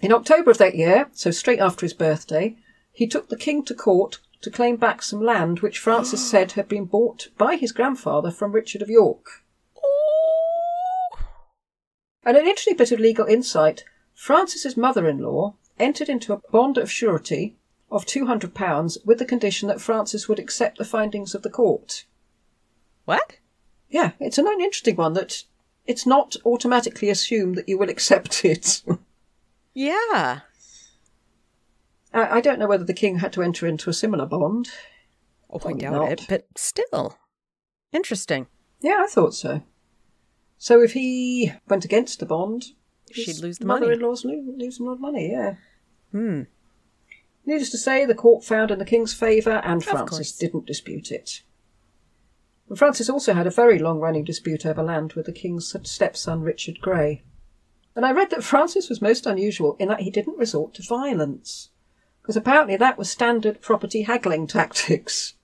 In October of that year, so straight after his birthday, he took the king to court to claim back some land which Francis said had been bought by his grandfather from Richard of York. And an interesting bit of legal insight Francis's mother in law entered into a bond of surety of £200 with the condition that Francis would accept the findings of the court. What? Yeah, it's an interesting one that it's not automatically assumed that you will accept it. Yeah. I, I don't know whether the king had to enter into a similar bond. Oh, I doubt not. it, but still. Interesting. Yeah, I thought so. So if he went against the bond, She'd lose the money. Mother-in-law's lo- lose a lot of money. Yeah. Hmm. Needless to say, the court found in the king's favour, and Francis didn't dispute it. And Francis also had a very long-running dispute over land with the king's stepson Richard Grey. And I read that Francis was most unusual in that he didn't resort to violence, because apparently that was standard property haggling tactics.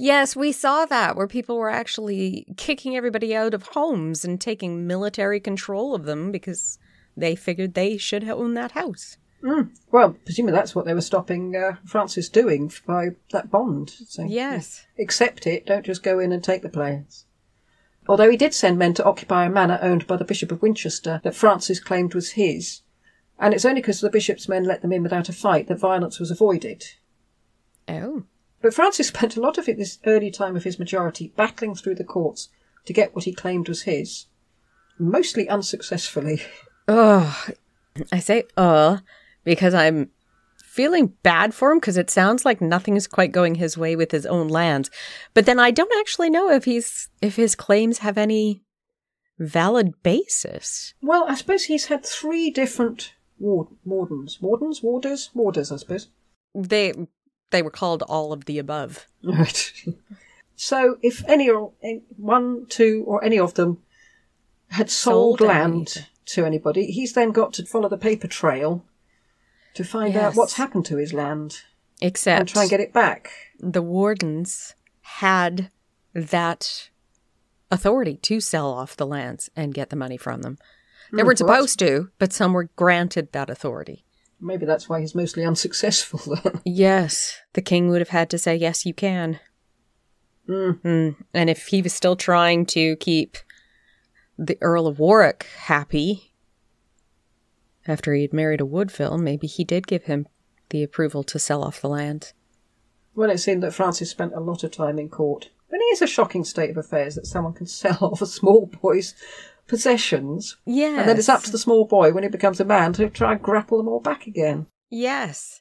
Yes, we saw that where people were actually kicking everybody out of homes and taking military control of them because they figured they should own that house. Well, presumably that's what they were stopping uh, Francis doing by that bond. So, Yes. accept it, don't just go in and take the place. Although he did send men to occupy a manor owned by the Bishop of Winchester that Francis claimed was his, and it's only because the bishop's men let them in without a fight that violence was avoided. Oh. But Francis spent a lot of it this early time of his majority battling through the courts to get what he claimed was his, mostly unsuccessfully. Ugh. I say uh because I'm feeling bad for him because it sounds like nothing is quite going his way with his own lands. But then I don't actually know if he's if his claims have any valid basis. Well, I suppose he's had three different ward- wardens. Wardens? Warders? Warders, I suppose. They they were called all of the above. Right. so, if any or eh, one, two, or any of them had sold, Sold land anything. to anybody, he's then got to follow the paper trail to find out what's happened to his land Except and try and get it back. the wardens had that authority to sell off the lands and get the money from them. They weren't well, supposed to, but some were granted that authority. Maybe that's why he's mostly unsuccessful then. Yes, the king would have had to say, yes, you can. Mm. And if he was still trying to keep the Earl of Warwick happy after he had married a Woodville, maybe he did give him the approval to sell off the land. well, it seemed that Francis spent a lot of time in court. But it is a shocking state of affairs that someone can sell off a small boy's possessions, Yes. and then it's up to the small boy when he becomes a man to try and grapple them all back again. Yes.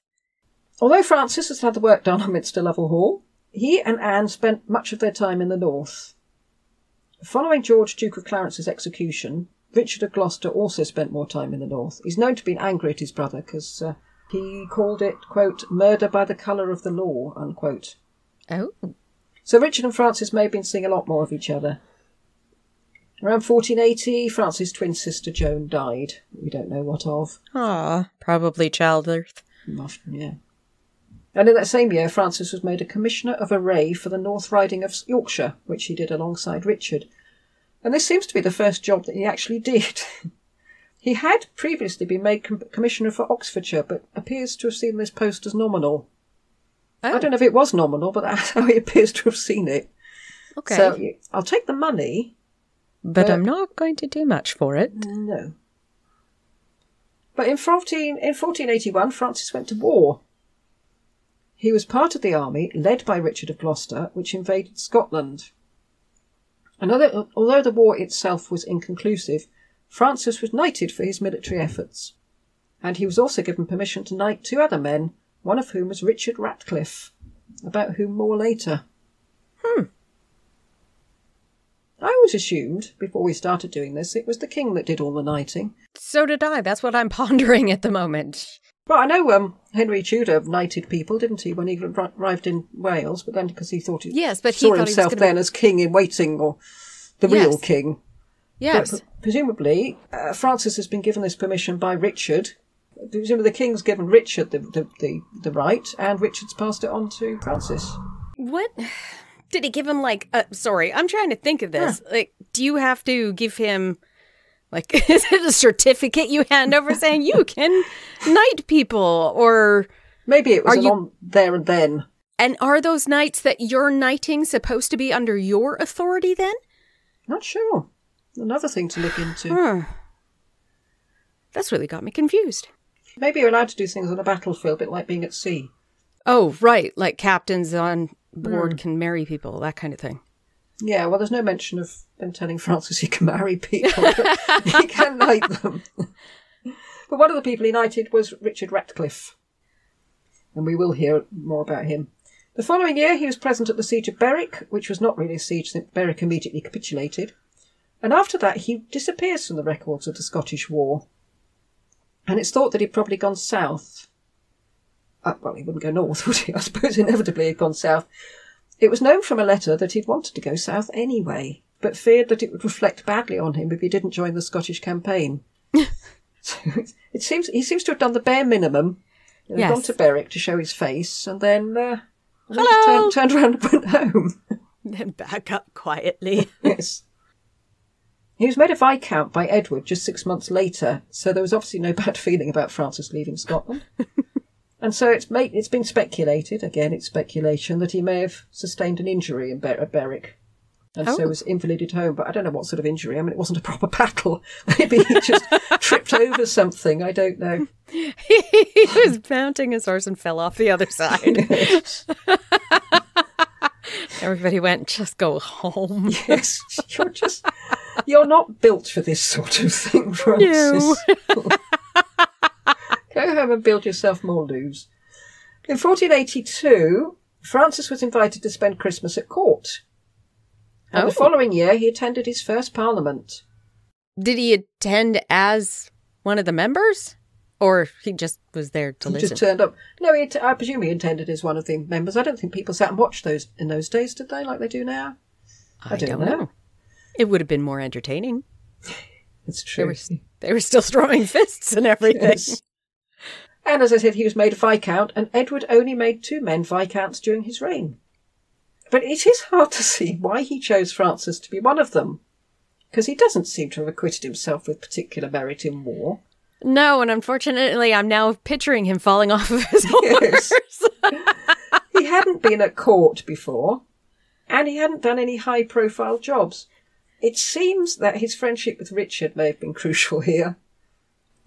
Although Francis has had the work done on Minster Lovell Hall, he and Anne spent much of their time in the north. Following George, Duke of Clarence's execution, Richard of Gloucester also spent more time in the north. He's known to be angry at his brother because uh, he called it, quote, murder by the colour of the law, unquote. Oh. So Richard and Francis may have been seeing a lot more of each other. Around 1480, Francis' twin sister Joan died. We don't know what of. Ah, probably childbirth. Yeah. And in that same year, Francis was made a Commissioner of Array for the North Riding of Yorkshire, which he did alongside Richard. And this seems to be the first job that he actually did. he had previously been made com- Commissioner for Oxfordshire, but appears to have seen this post as nominal. I Oh, don't know if it was nominal, but that's how he appears to have seen it. okay. So I'll take the money. but but- I'm not going to do much for it. No. But in 14, in 1481, Francis went to war. He was part of the army led by Richard of Gloucester, which invaded Scotland. Although, although the war itself was inconclusive, Francis was knighted for his military efforts. And he was also given permission to knight two other men, one of whom was Richard Ratcliffe, about whom more later. Hmm. I always assumed, before we started doing this, it was the king that did all the knighting. So did I. That's what I'm pondering at the moment. Well, I know um, Henry Tudor knighted people, didn't he, when he arrived in Wales? But then because he thought he Yes, but he saw thought he was himself gonna- then as king in waiting or the real king. Yes. But presumably, uh, Francis has been given this permission by Richard. Presumably, the king's given Richard the, the, the, the right, and Richard's passed it on to Francis. What did he give him? Like, uh, sorry, I'm trying to think of this. Like, do you have to give him, like, is it a certificate you hand over saying you can knight people, or Maybe it was Are you- on there and then. and are those knights that you're knighting supposed to be under your authority? Then, Not sure. Another thing to look into. huh. that's really got me confused. Maybe you're allowed to do things on a battlefield, a bit like being at sea. Oh, right, like captains on board hmm. can marry people, that kind of thing. Yeah, well, there's no mention of them telling Francis he can marry people. but he can knight them. but one of the people he knighted was Richard Ratcliffe. And we will hear more about him. The following year, he was present at the siege of Berwick, which was not really a siege since Berwick immediately capitulated. And after that, he disappears from the records of the Scottish War. And it's thought that he'd probably gone south. Uh, well, he wouldn't go north, would he? I suppose inevitably he'd gone south. It was known from a letter that he'd wanted to go south anyway, but feared that it would reflect badly on him if he didn't join the Scottish campaign. so it, seems he seems to have done the bare minimum. He'd Yes. gone to Berwick to show his face, and then, uh, and then just Hello. turned, turned around and went home. Then back up quietly. yes. He was made a viscount by Edward just six months later, so there was obviously no bad feeling about Francis leaving Scotland. And so it's made, it's been speculated, again it's speculation, that he may have sustained an injury in Ber- at Berwick. And so Oh. was invalided home, but I don't know what sort of injury. I mean, it wasn't a proper battle. Maybe he just tripped over something. I don't know. he was mounting his horse and fell off the other side. Everybody went, just go home. Yes, you're just you're not built for this sort of thing, Francis. Go home and build yourself more loos. In 1482, Francis was invited to spend Christmas at court. And Oh. the following year, he attended his first parliament. Did he attend as one of the members? Or he just was there to He listen? just turned up. No, he, I presume he attended as one of the members. I don't think people sat and watched those in those days, did they? Like they do now. I, don't don't, know. know. It would have been more entertaining. It's They true. were, they were still throwing fists and everything. Yes. And as I said, he was made a viscount, and Edward only made two men viscounts during his reign. But it is hard to see why he chose Francis to be one of them, because he doesn't seem to have acquitted himself with particular merit in war. No, and unfortunately, I'm now picturing him falling off of his horse. Yes. he hadn't been at court before, and he hadn't done any high profile jobs. It seems that his friendship with Richard may have been crucial here.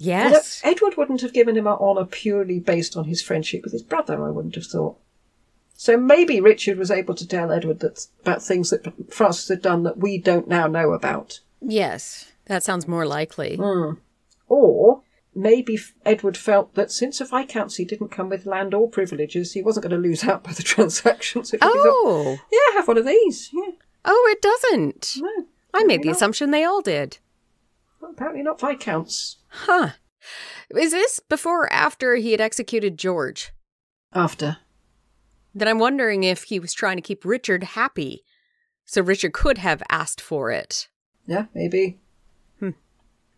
Although yes. Edward wouldn't have given him an honour purely based on his friendship with his brother, I wouldn't have thought. So maybe Richard was able to tell Edward that about things that Francis had done that we don't now know about. Yes. That sounds more likely. Hmm. Or maybe Edward felt that since a viscountcy didn't come with land or privileges, he wasn't going to lose out by the transactions. So he thought, Oh. yeah, have one of these. Yeah, Oh, it doesn't. no, I made the not. assumption they all did. Well, apparently not viscounts. Huh. Is this before or after he had executed George? After. Then I'm wondering if he was trying to keep Richard happy. So Richard could have asked for it. Yeah, maybe. Hmm.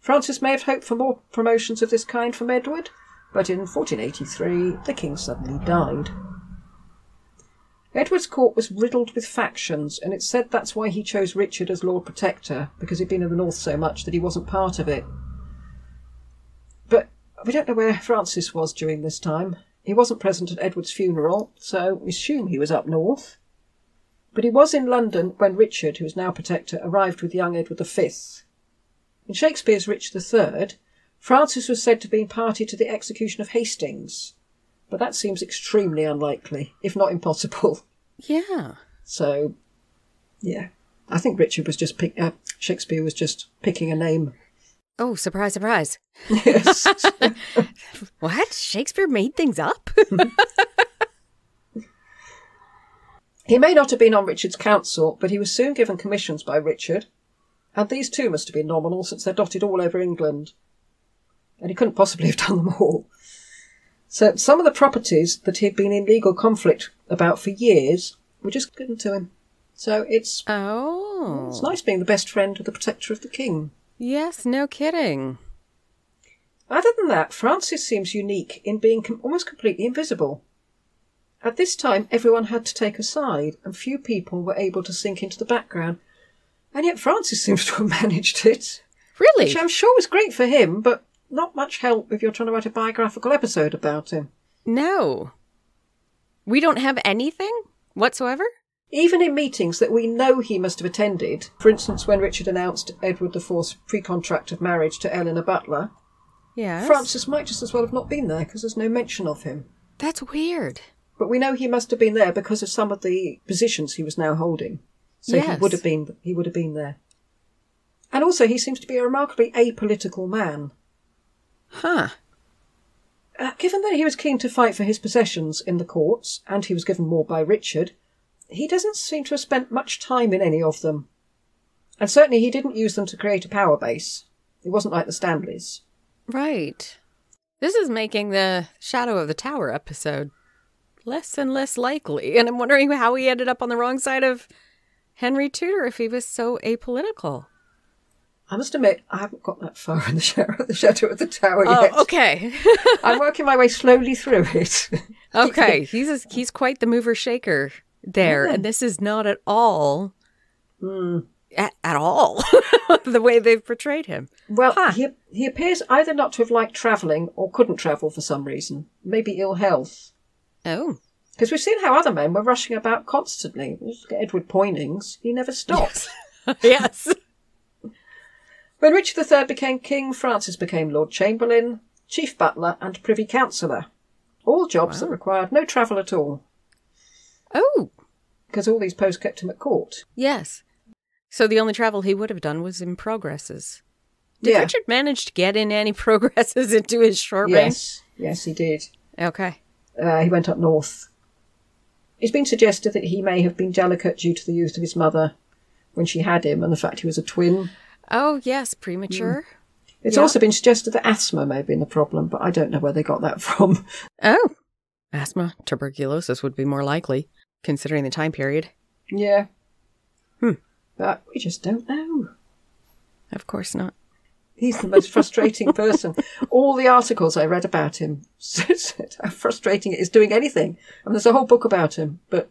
Francis may have hoped for more promotions of this kind from Edward, but in 1483 the king suddenly died. Edward's court was riddled with factions, and it's said that's why he chose Richard as Lord Protector, because he'd been in the north so much that he wasn't part of it. But we don't know where Francis was during this time. He wasn't present at Edward's funeral, so we assume he was up north. But he was in London when Richard, who is now Protector, arrived with young Edward V. In Shakespeare's Richard III, Francis was said to be party to the execution of Hastings, but that seems extremely unlikely, if not impossible. Yeah. So, yeah, I think Richard was just pick. Uh, Shakespeare was just picking a name. Oh, surprise, surprise. Yes. What? Shakespeare made things up? he may not have been on Richard's council, but he was soon given commissions by Richard, and these too must have been nominal since they're dotted all over England. And he couldn't possibly have done them all. So some of the properties that he'd been in legal conflict about for years were just given to him. So it's Oh. it's nice being the best friend of the protector of the king. Yes, no kidding. Other than that, Francis seems unique in being com- almost completely invisible. At this time, everyone had to take a side, and few people were able to sink into the background. And yet, Francis seems to have managed it, Really? which I'm sure was great for him, but not much help if you're trying to write a biographical episode about him. No. We don't have anything whatsoever? Even in meetings that we know he must have attended, for instance, when Richard announced Edward IV's pre-contract of marriage to Eleanor Butler, Yes. Francis might just as well have not been there because there's no mention of him. That's weird. But we know he must have been there because of some of the positions he was now holding. So he would have been he would have been there. And also he seems to be a remarkably apolitical man. Huh. Uh, given that he was keen to fight for his possessions in the courts, and he was given more by Richard, he doesn't seem to have spent much time in any of them. And certainly he didn't use them to create a power base. It wasn't like the Stanleys. Right. This is making the Shadow of the Tower episode less and less likely. And I'm wondering how he ended up on the wrong side of Henry Tudor if he was so apolitical. I must admit, I haven't got that far in the shadow, the shadow of the tower oh, yet. Oh, okay. I'm working my way slowly through it. okay. He's a, he's quite the mover shaker there. And this is not at all hmm. at, at all the way they've portrayed him. Well, Huh. he he appears either not to have liked travelling or couldn't travel for some reason. Maybe ill health. Oh. Because we've seen how other men were rushing about constantly. Edward Poynings. He never stopped. yes. When Richard III became king, Francis became Lord Chamberlain, Chief Butler, and Privy Councillor. All jobs that required no travel at all, Oh, because all these posts kept him at court. yes. So the only travel he would have done was in progresses. Did Yeah. Richard manage to get in any progresses into his short reign? Yes, yes, he did. Okay. Uh, he went up north. It's been suggested that he may have been delicate due to the youth of his mother when she had him and the fact he was a twin. Oh, yes, premature. It's Yeah. also been suggested that asthma may have been the problem, but I don't know where they got that from. Oh. Asthma, tuberculosis would be more likely, considering the time period. yeah. Hmm. But we just don't know. Of course not. He's the most frustrating person. All the articles I read about him said how frustrating it is doing anything. And there's a whole book about him. But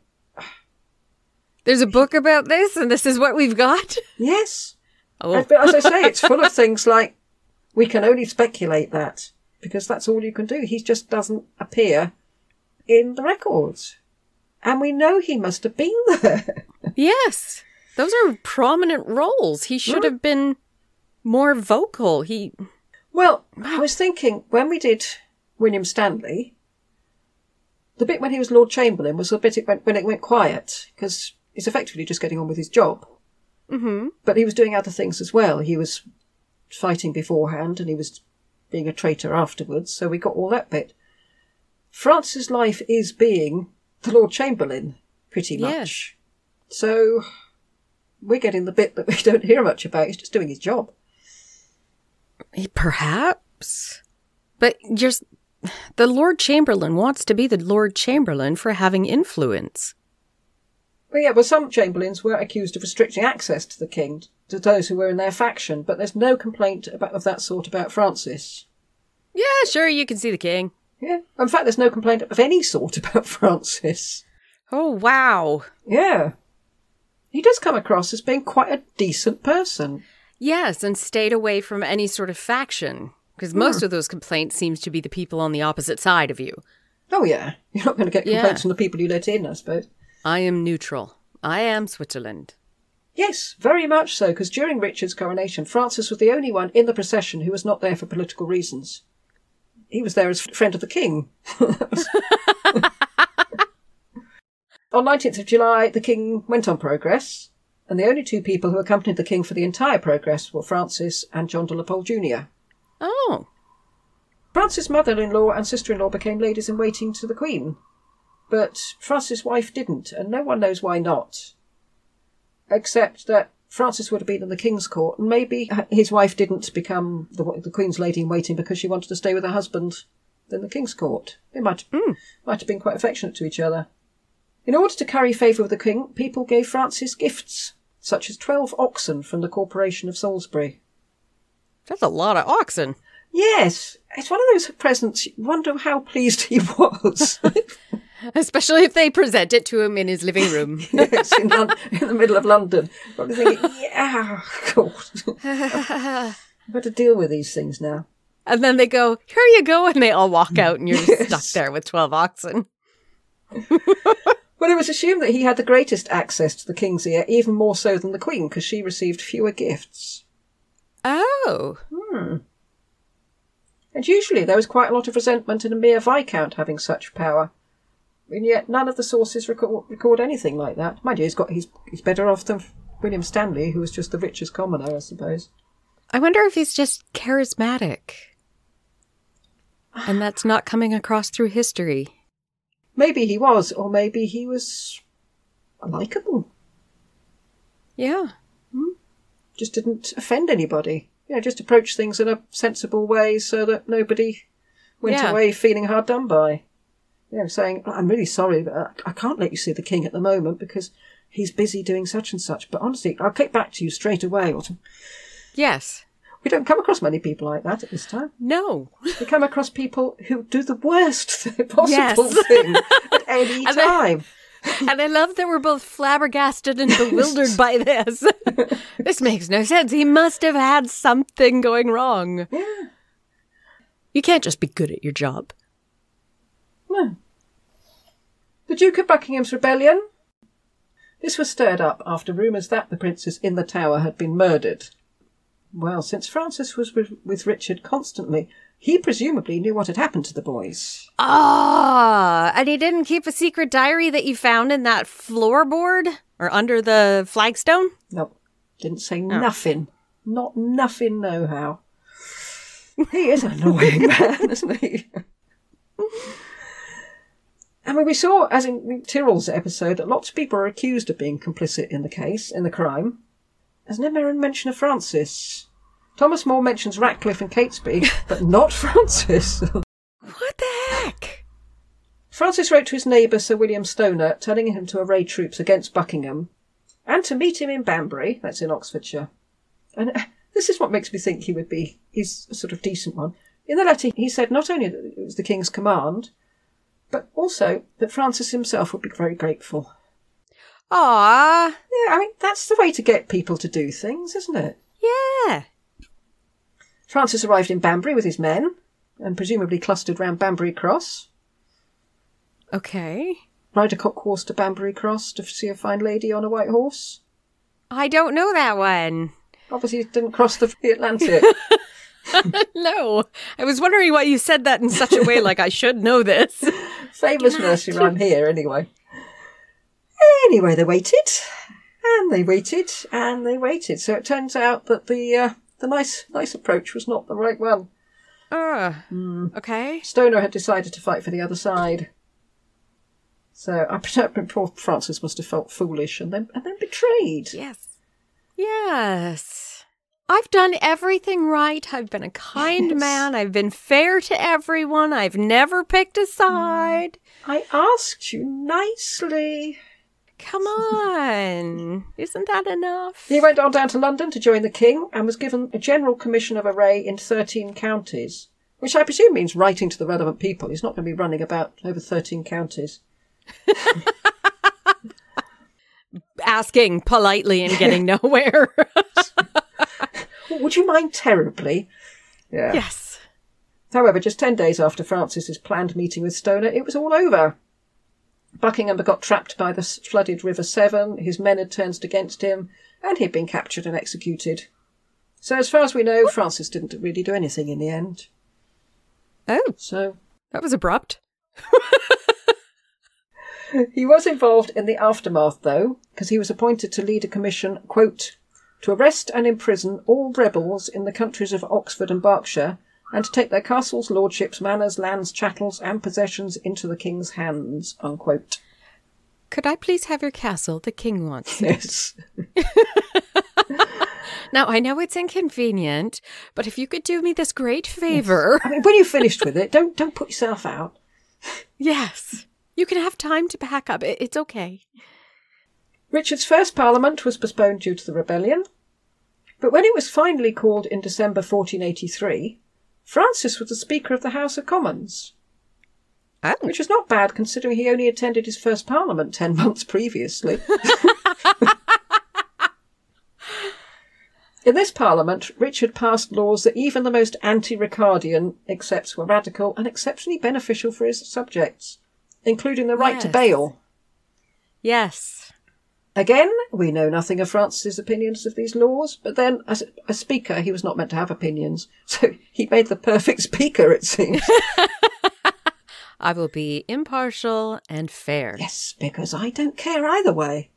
There's a book about this, and this is what we've got? yes. Oh, But as I say, it's full of things like we can only speculate that because that's all you can do. He just doesn't appear in the records. And we know he must have been there. yes. Those are prominent roles. He should have been more vocal. He. Well, I was thinking when we did William Stanley, the bit when he was Lord Chamberlain was the bit it went, when it went quiet because he's effectively just getting on with his job. Hmm But he was doing other things as well. He was fighting beforehand and he was being a traitor afterwards, so we got all that bit. Francis' life is being the Lord Chamberlain, pretty much. So we're getting the bit that we don't hear much about. He's just doing his job. Perhaps. But just. The Lord Chamberlain wants to be the Lord Chamberlain for having influence. Well, yeah, well, some chamberlains were accused of restricting access to the king to those who were in their faction, but there's no complaint about, of that sort about Francis. Yeah, sure, you can see the king. Yeah, in fact, there's no complaint of any sort about Francis. Oh, wow. Yeah, he does come across as being quite a decent person. Yes, and stayed away from any sort of faction. Because most hmm. of those complaints seems to be the people on the opposite side of you. Oh yeah, you're not going to get Yeah. complaints from the people you let in, I suppose. I am neutral. I am Switzerland. Yes, very much so, because during Richard's coronation, Francis was the only one in the procession who was not there for political reasons. He was there as friend of the king. on 19th of July, the king went on progress, and the only two people who accompanied the king for the entire progress were Francis and John de la Pole Jr. Oh, Francis' mother-in-law and sister-in-law became ladies-in-waiting to the Queen, but Francis' wife didn't, and no one knows why not. Except that Francis would have been in the King's court, and maybe his wife didn't become the, the Queen's lady-in-waiting because she wanted to stay with her husband than the King's court. They might, hmm. might have been quite affectionate to each other. In order to curry favour with the King, people gave Francis gifts, such as 12 oxen from the Corporation of Salisbury. That's a lot of oxen. Yes, it's one of those presents. You wonder how pleased he was. Especially if they present it to him in his living room. yes, in, in the middle of London. Probably thinking, yeah, God, I've got to deal with these things now. and then they go, Here you go. And they all walk out, and you're just stuck there with 12 oxen. Well, it was assumed that he had the greatest access to the king's ear, even more so than the queen, because she received fewer gifts. Oh. Hmm. And usually there was quite a lot of resentment in a mere viscount having such power. And yet none of the sources record, record anything like that. Mind you, he's, got, he's, he's better off than William Stanley, who was just the richest commoner, I suppose. I wonder if he's just charismatic. And that's not coming across through history. Maybe he was, or maybe he was likable. Yeah. Hmm? Just didn't offend anybody. You know, just approached things in a sensible way so that nobody went Yeah. away feeling hard done by. You know, saying, oh, I'm really sorry, but I- I can't let you see the king at the moment because he's busy doing such and such. But honestly, I'll get back to you straight away. Or. Yes. We don't come across many people like that at this time. No. We come across people who do the worst possible Yes. thing at any And time. and I love that we're both flabbergasted and bewildered by this. this makes no sense. He must have had something going wrong. Yeah. You can't just be good at your job. No. The Duke of Buckingham's rebellion. This was stirred up after rumours that the princes in the tower had been murdered. Well, since Francis was with, Richard constantly, he presumably knew what had happened to the boys. Ah, and he didn't keep a secret diary that you found in that floorboard or under the flagstone? No, didn't say nothing. Not nothing, no how. He is an annoying man, isn't he? I mean, we saw, as in Tyrrell's episode, that lots of people are accused of being complicit in the case, in the crime. There's never a mention of Francis. Thomas More mentions Ratcliffe and Catesby, but not Francis. What the heck? Francis wrote to his neighbour Sir William Stonor, telling him to array troops against Buckingham, and to meet him in Banbury, that's in Oxfordshire. And uh, this is what makes me think he would be, he's a sort of decent one. In the letter, he said not only that it was the King's command, but also that Francis himself would be very grateful. Aw, Yeah, I mean, that's the way to get people to do things, isn't it? yeah. Francis arrived in Banbury with his men, and presumably clustered round Banbury Cross. Okay. Ride a cock horse to Banbury Cross to see a fine lady on a white horse. I don't know that one. Obviously, he didn't cross the Atlantic. No. I was wondering why you said that in such a way like I should know this. Famous nursery rhyme here, anyway. Anyway, they waited, and they waited, and they waited. So it turns out that the uh, the nice nice approach was not the right one. Uh, okay. Stonor had decided to fight for the other side. So I presume poor Francis must have felt foolish and then and then betrayed. Yes. Yes. I've done everything right. I've been a kind Yes. man. I've been fair to everyone. I've never picked a side. Mm. I asked you nicely. Come on. Isn't that enough? He went on down to London to join the king and was given a general commission of array in 13 counties, which I presume means writing to the relevant people. He's not going to be running about over 13 counties. Asking politely and getting nowhere. Would you mind terribly? Yeah. yes. However, just 10 days after Francis's planned meeting with Stonor, it was all over. Buckingham had got trapped by the flooded River Severn, his men had turned against him, and he'd been captured and executed. So, as far as we know, Francis didn't really do anything in the end. Oh, So, that was abrupt. He was involved in the aftermath, though, because he was appointed to lead a commission, quote, to arrest and imprison all rebels in the countries of Oxford and Berkshire, and to take their castles, lordships, manors, lands, chattels, and possessions into the king's hands, unquote. Could I please have your castle? The king wants. it. Yes. Now, I know it's inconvenient, but if you could do me this great favor. I mean, when you've finished with it, don't don't put yourself out. Yes. You can have time to pack up. It- It's okay. Richard's first parliament was postponed due to the rebellion, but when it was finally called in December 1483, Francis was the Speaker of the House of Commons, Oh. which was not bad considering he only attended his first parliament ten months previously. In this parliament, Richard passed laws that even the most anti Ricardian accepts were radical and exceptionally beneficial for his subjects, including the right to bail. Yes. Again, we know nothing of Francis's opinions of these laws, but then, as a speaker, he was not meant to have opinions, so he made the perfect speaker, it seems. I will be impartial and fair. yes, because I don't care either way.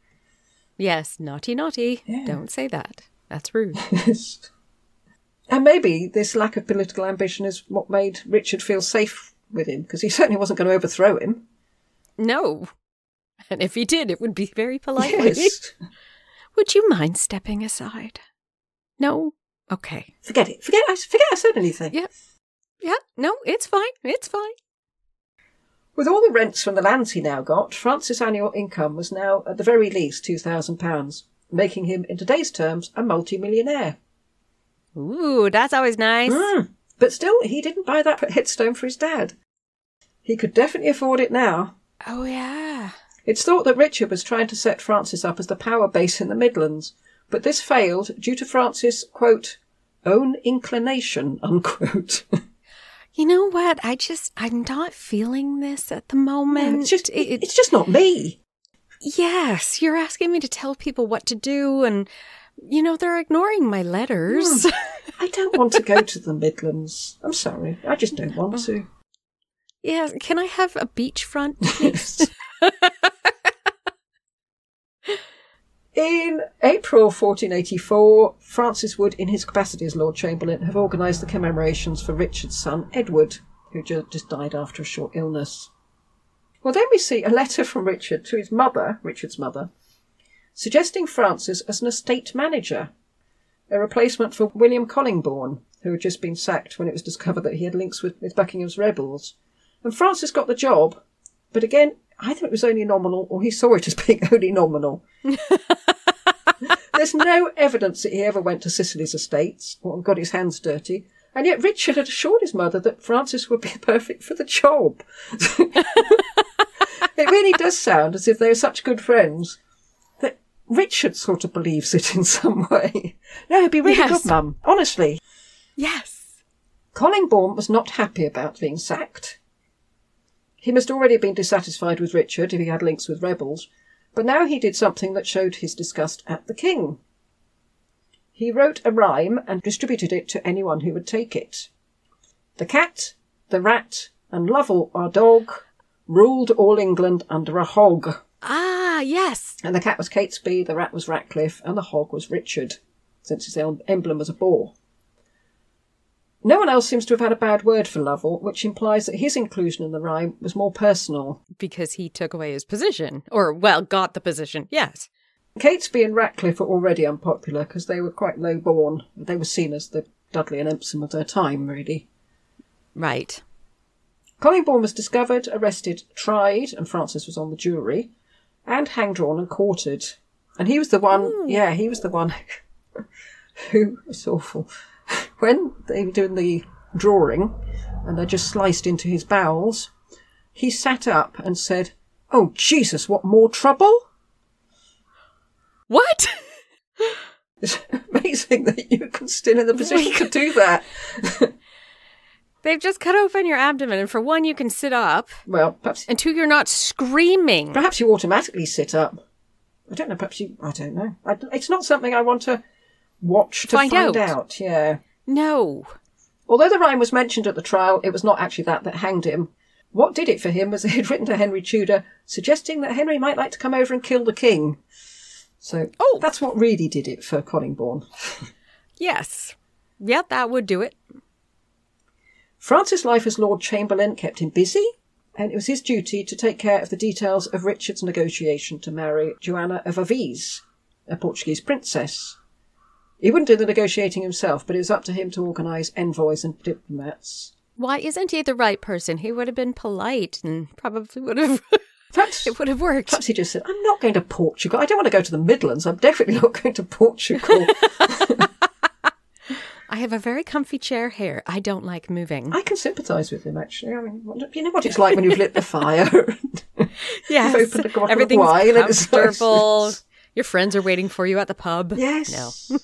Yes, naughty, naughty. Yeah. Don't say that. That's rude. and maybe this lack of political ambition is what made Richard feel safe with him, because he certainly wasn't going to overthrow him. no. And if he did, it would be very politely. Yes. Would you mind stepping aside? No? Okay. Forget it. Forget I, forget I said anything. Yeah. Yeah. No, it's fine. It's fine. With all the rents from the lands he now got, Francis' annual income was now at the very least £2,000, making him, in today's terms, a multi-millionaire. Ooh, that's always nice. Mm. But still, he didn't buy that headstone for his dad. He could definitely afford it now. Oh, yeah. It's thought that Richard was trying to set Francis up as the power base in the Midlands, but this failed due to Francis' quote, own inclination, unquote. You know what? I just, I'm not feeling this at the moment. it's just, It- it's just not me. yes, you're asking me to tell people what to do, and, you know, they're ignoring my letters. Hmm. I don't want to go to the Midlands. I'm sorry. I just don't want to. Oh. yeah, can I have a beachfront, please? In April 1484, Francis would, in his capacity as Lord Chamberlain, have organised the commemorations for Richard's son Edward, who ju- just died after a short illness. Well, then we see a letter from Richard to his mother, Richard's mother, suggesting Francis as an estate manager, a replacement for William Collingbourne, who had just been sacked when it was discovered that he had links with, with Buckingham's rebels. And Francis got the job, but again, either it was only nominal or he saw it as being only nominal. There's no evidence that he ever went to Cecily's estates oh, or got his hands dirty, and yet Richard had assured his mother that Francis would be perfect for the job. it really does sound as if they were such good friends that Richard sort of believes it in some way. No, it'd be really Yes. good, Mum. Honestly. yes. Collingbourne was not happy about being sacked. He must already have been dissatisfied with Richard if he had links with rebels, but now he did something that showed his disgust at the king. He wrote a rhyme and distributed it to anyone who would take it. The cat, the rat, and Lovell, our dog, ruled all England under a hog. Ah, yes. And the cat was Catesby, the rat was Ratcliffe, and the hog was Richard, since his em- emblem was a boar. No one else seems to have had a bad word for Lovell, which implies that his inclusion in the rhyme was more personal. Because he took away his position. Or, well, got the position. Yes. Catesby and Ratcliffe were already unpopular because they were quite low born. They were seen as the Dudley and Empson of their time, really. Right. Collingbourne was discovered, arrested, tried, and Francis was on the jury, and hanged, drawn, and quartered. And he was the one, hmm. yeah, he was the one who, it's awful, when they were doing the drawing and they just sliced into his bowels, he sat up and said, Oh, Jesus, what more trouble? What? It's amazing that you can still in the position to do that. They've just cut open your abdomen, and for one, you can sit up, Well, perhaps and two, you're not screaming. perhaps you automatically sit up. I don't know. Perhaps you. I don't know. I, it's not something I want to watch to Find find, out. out. Yeah. No. Although the rhyme was mentioned at the trial, it was not actually that that hanged him. What did it for him was that he'd written to Henry Tudor, suggesting that Henry might like to come over and kill the king. So Oh. that's what really did it for Collingbourne. Yes. Yeah, that would do it. Francis' life as Lord Chamberlain kept him busy, and it was his duty to take care of the details of Richard's negotiation to marry Joanna of Aviz, a Portuguese princess. He wouldn't do the negotiating himself, but it was up to him to organise envoys and diplomats. Why isn't he the right person? He would have been polite and probably would have. Perhaps, it would have worked. perhaps he just said, I'm not going to Portugal. I don't want to go to the Midlands. I'm definitely not going to Portugal. I have a very comfy chair here. I don't like moving. I can sympathise with him, actually. I mean, you know what it's like when you've lit the fire. Yes, You've opened a everything's it's comfortable. nice. Your friends are waiting for you at the pub. yes. No,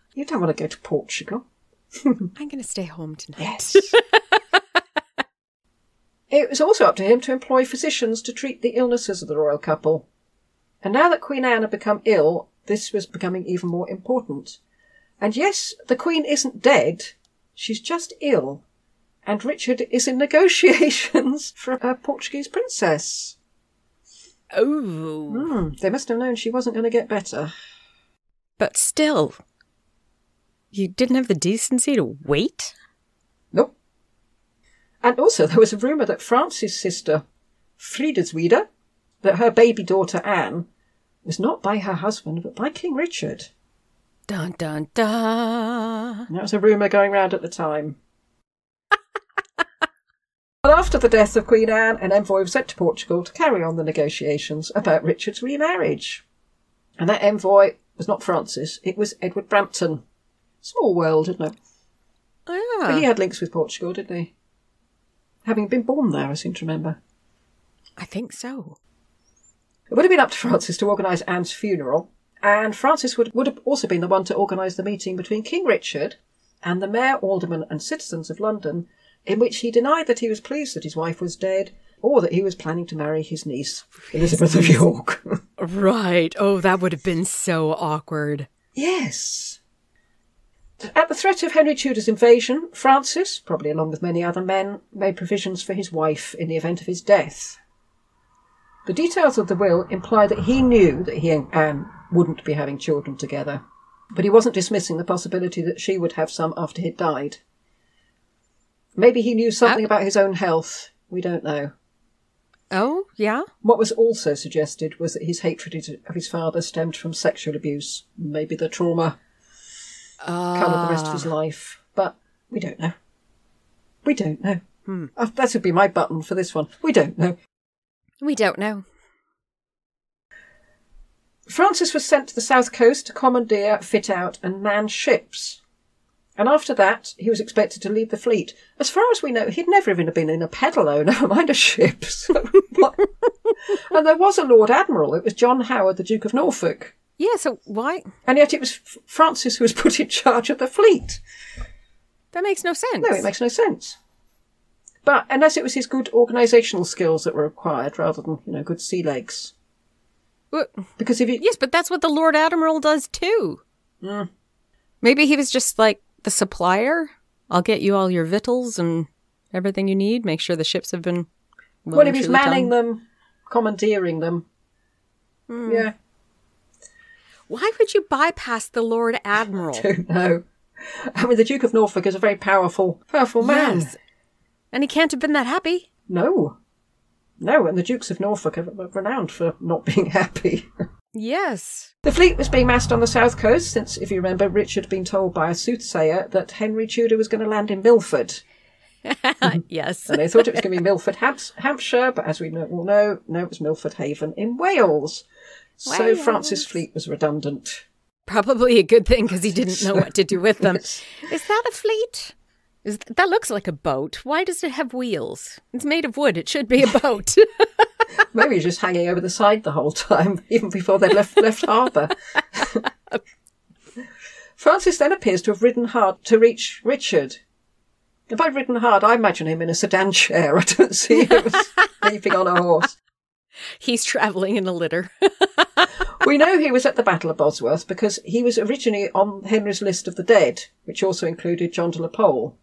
you don't want to go to Portugal. I'm going to stay home tonight. Yes. it was also up to him to employ physicians to treat the illnesses of the royal couple. And now that Queen Anne had become ill, this was becoming even more important. And yes, the Queen isn't dead, she's just ill. And Richard is in negotiations for a Portuguese princess. Oh, Hmm, they must have known she wasn't going to get better. but still, you didn't have the decency to wait. Nope. And also, there was a rumour that Francis' sister, Frideswide, that her baby daughter Anne, was not by her husband, but by King Richard. Dun dun dun. And that was a rumour going round at the time. After the death of Queen Anne, an envoy was sent to Portugal to carry on the negotiations about Richard's remarriage. And that envoy was not Francis, it was Edward Brampton. Small world, isn't it? Oh, but he had links with Portugal, didn't he? Having been born there, I seem to remember. I think so. It would have been up to Francis to organise Anne's funeral, and Francis would, would have also been the one to organise the meeting between King Richard and the mayor, aldermen, and citizens of London, in which he denied that he was pleased that his wife was dead or that he was planning to marry his niece, Elizabeth of York. Right. Oh, that would have been so awkward. yes. At the threat of Henry Tudor's invasion, Francis, probably along with many other men, made provisions for his wife in the event of his death. The details of the will imply that he knew that he and Anne wouldn't be having children together, but he wasn't dismissing the possibility that she would have some after he'd died. Maybe he knew something about his own health. We don't know. Oh, yeah? What was also suggested was that his hatred of his father stemmed from sexual abuse. Maybe the trauma coloured the rest of his ah. life, but we don't know. We don't know. Oh, that would be my button for this one. We don't know. We don't know. Francis was sent to the south coast to commandeer, fit out, and man ships. And after that, he was expected to lead the fleet. As far as we know, he'd never even been in a pedalo, never mind a ship. So, and there was a Lord Admiral. It was John Howard, the Duke of Norfolk. Yeah, so why? And yet it was Francis who was put in charge of the fleet. That makes no sense. No, it makes no sense. But unless it was his good organisational skills that were required rather than, you know, good sea legs. Well, Because if you. yes, but that's what the Lord Admiral does too. Mm. Maybe he was just like the supplier. I'll get you all your victuals and everything you need. Make sure the ships have been. well Well, if he's manning done. them, commandeering them. Hmm. Yeah, Why would you bypass the Lord Admiral? I don't know. I mean, the Duke of Norfolk is a very powerful, powerful man. Yes. And he can't have been that happy. No. No, and the Dukes of Norfolk are renowned for not being happy. Yes. The fleet was being massed on the south coast since, if you remember, Richard had been told by a soothsayer that Henry Tudor was going to land in Milford. yes. And they thought it was going to be Milford, Hamps- Hampshire, but as we know, all know, no, it was Milford Haven in Wales. So Wales. Francis' fleet was redundant. Probably a good thing because he didn't know what to do with them. Is that a fleet? Is that looks like a boat? Why does it have wheels? It's made of wood. It should be a boat. Maybe just hanging over the side the whole time, even before they left left harbour. Francis then appears to have ridden hard to reach Richard. And by ridden hard, I imagine him in a sedan chair. I don't see him leaping on a horse. He's traveling in a litter. We know he was at the Battle of Bosworth because he was originally on Henry's list of the dead, which also included John de la Pole.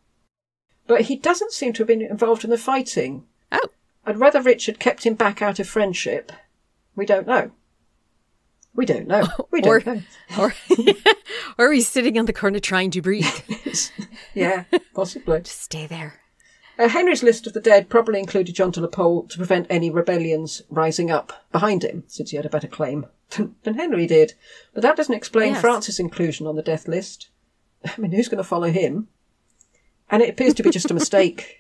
But he doesn't seem to have been involved in the fighting. Oh. And whether Richard kept him back out of friendship, we don't know. We don't know. We don't know. or, or he's sitting in the corner trying to breathe. Yeah, possibly. Just stay there. Uh, Henry's list of the dead probably included John de la Pole to prevent any rebellions rising up behind him, since he had a better claim than, than Henry did. But that doesn't explain Yes. Francis' inclusion on the death list. I mean, who's going to follow him? And it appears to be just a mistake,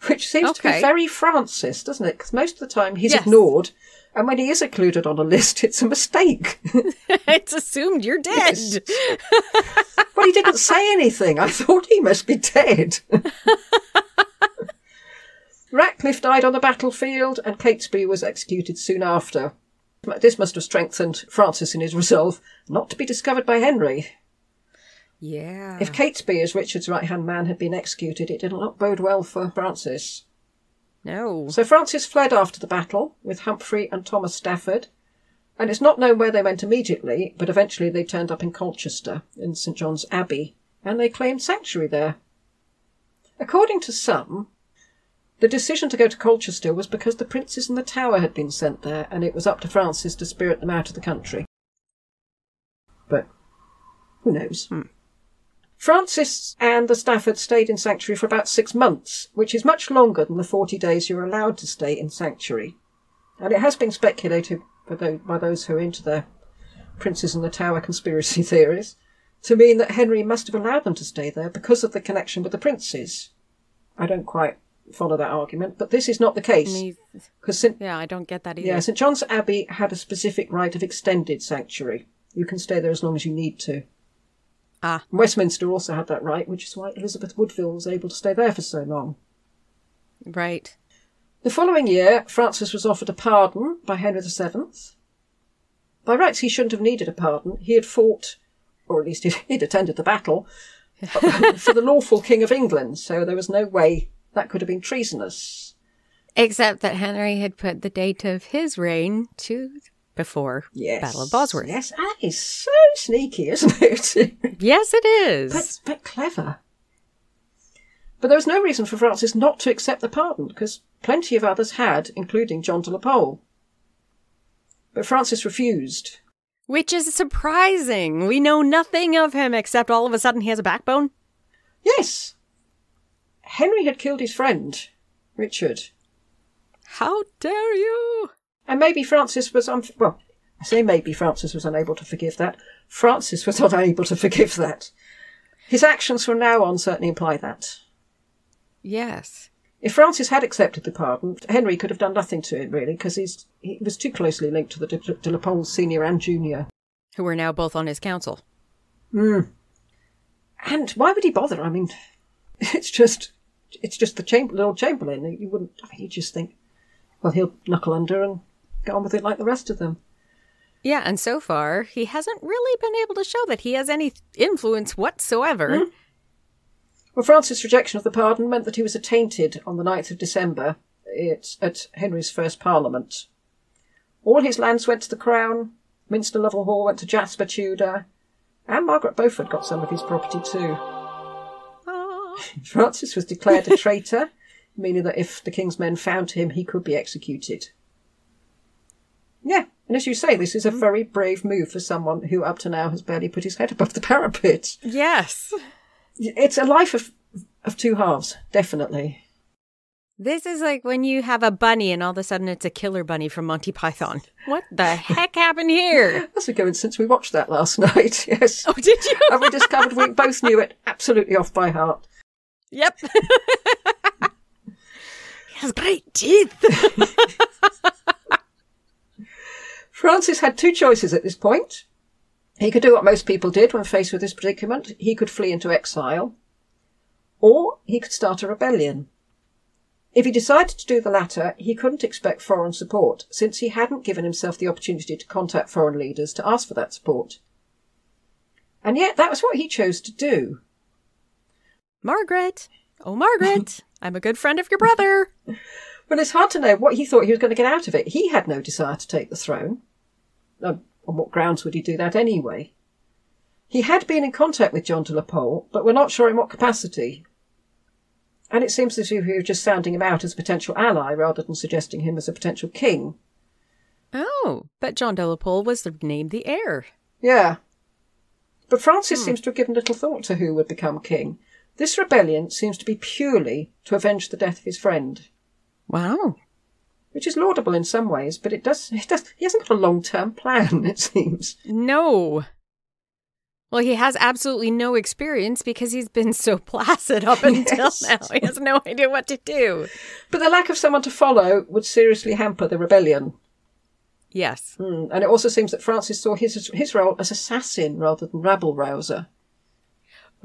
which seems to be very Francis, doesn't it? Because most of the time he's Yes. ignored, and when he is included on a list, it's a mistake. it's assumed you're dead. Well, he didn't say anything. I thought he must be dead. Ratcliffe died on the battlefield, and Catesby was executed soon after. This must have strengthened Francis in his resolve not to be discovered by Henry. Yeah. If Catesby, as Richard's right hand man, had been executed, it did not bode well for Francis. no. So Francis fled after the battle with Humphrey and Thomas Stafford, and it's not known where they went immediately, but eventually they turned up in Colchester, in St John's Abbey, and they claimed sanctuary there. According to some, the decision to go to Colchester was because the princes in the Tower had been sent there, and it was up to Francis to spirit them out of the country. But who knows? Hmm. Francis and the Staffords stayed in sanctuary for about six months, which is much longer than the 40 days you're allowed to stay in sanctuary. And it has been speculated by those, by those who are into the Princes in the Tower conspiracy theories to mean that Henry must have allowed them to stay there because of the connection with the princes. I don't quite follow that argument, but this is not the case. Because St. Yeah, I don't get that either. Yeah, St John's Abbey had a specific right of extended sanctuary. You can stay there as long as you need to. Ah. Westminster also had that right, which is why Elizabeth Woodville was able to stay there for so long. Right. The following year, Francis was offered a pardon by Henry VII. By rights, he shouldn't have needed a pardon. He had fought, or at least he'd, he'd attended the battle, for the lawful King of England, so there was no way that could have been treasonous. Except that Henry had put the date of his reign to before Yes. Battle of Bosworth. Yes, that is so sneaky, isn't it? Yes, it is. but, but clever. But there was no reason for Francis not to accept the pardon, because plenty of others had, including John de la Pole. But Francis refused. Which is surprising. We know nothing of him except all of a sudden he has a backbone. Yes. Henry had killed his friend, Richard. How dare you? And maybe Francis was, un- well, I say maybe Francis was unable to forgive that. Francis was not able to forgive that. His actions from now on certainly imply that. Yes. If Francis had accepted the pardon, Henry could have done nothing to it, really, because he's, he was too closely linked to the de, de la Pole senior and junior. Who were now both on his council. Hmm. And why would he bother? I mean, it's just, it's just the chamber, Lord Chamberlain. You wouldn't, I mean, you just think, well, he'll knuckle under and get on with it like the rest of them. Yeah, and so far, he hasn't really been able to show that he has any influence whatsoever. Hmm? Well, Francis' rejection of the pardon meant that he was attainted on the 9th of December it, at Henry's first parliament. All his lands went to the crown, Minster Lovell Hall went to Jasper Tudor, and Margaret Beaufort got some of his property too. Francis was declared a traitor, meaning that if the king's men found him, he could be executed. Yeah, and as you say, this is a mm-hmm. very brave move for someone who up to now has barely put his head above the parapet. Yes. It's a life of, of two halves, definitely. This is like when you have a bunny and all of a sudden it's a killer bunny from Monty Python. What the heck happened here? That's a coincidence. We watched that last night, yes. Oh, did you? And we discovered we both knew it absolutely off by heart. Yep. he has great teeth. Francis had two choices at this point. He could do what most people did when faced with this predicament. He could flee into exile, or he could start a rebellion. If he decided to do the latter, he couldn't expect foreign support, since he hadn't given himself the opportunity to contact foreign leaders to ask for that support. And yet, that was what he chose to do. Margaret. Oh, Margaret. I'm a good friend of your brother. Well, it's hard to know what he thought he was going to get out of it. He had no desire to take the throne. Um, on what grounds would he do that anyway? He had been in contact with John de la Pole, but we're not sure in what capacity. And it seems as if he was just sounding him out as a potential ally rather than suggesting him as a potential king. Oh, but John de la Pole was named the heir. Yeah. But Francis seems to have given little thought to who would become king. This rebellion seems to be purely to avenge the death of his friend, Wow. Which is laudable in some ways, but it does, it does he hasn't got a long term plan, it seems. No. Well, he has absolutely no experience because he's been so placid up until Yes. now. He has no idea what to do. But the lack of someone to follow would seriously hamper the rebellion. Yes. Hmm, And it also seems that Francis saw his his role as assassin rather than rabble rouser.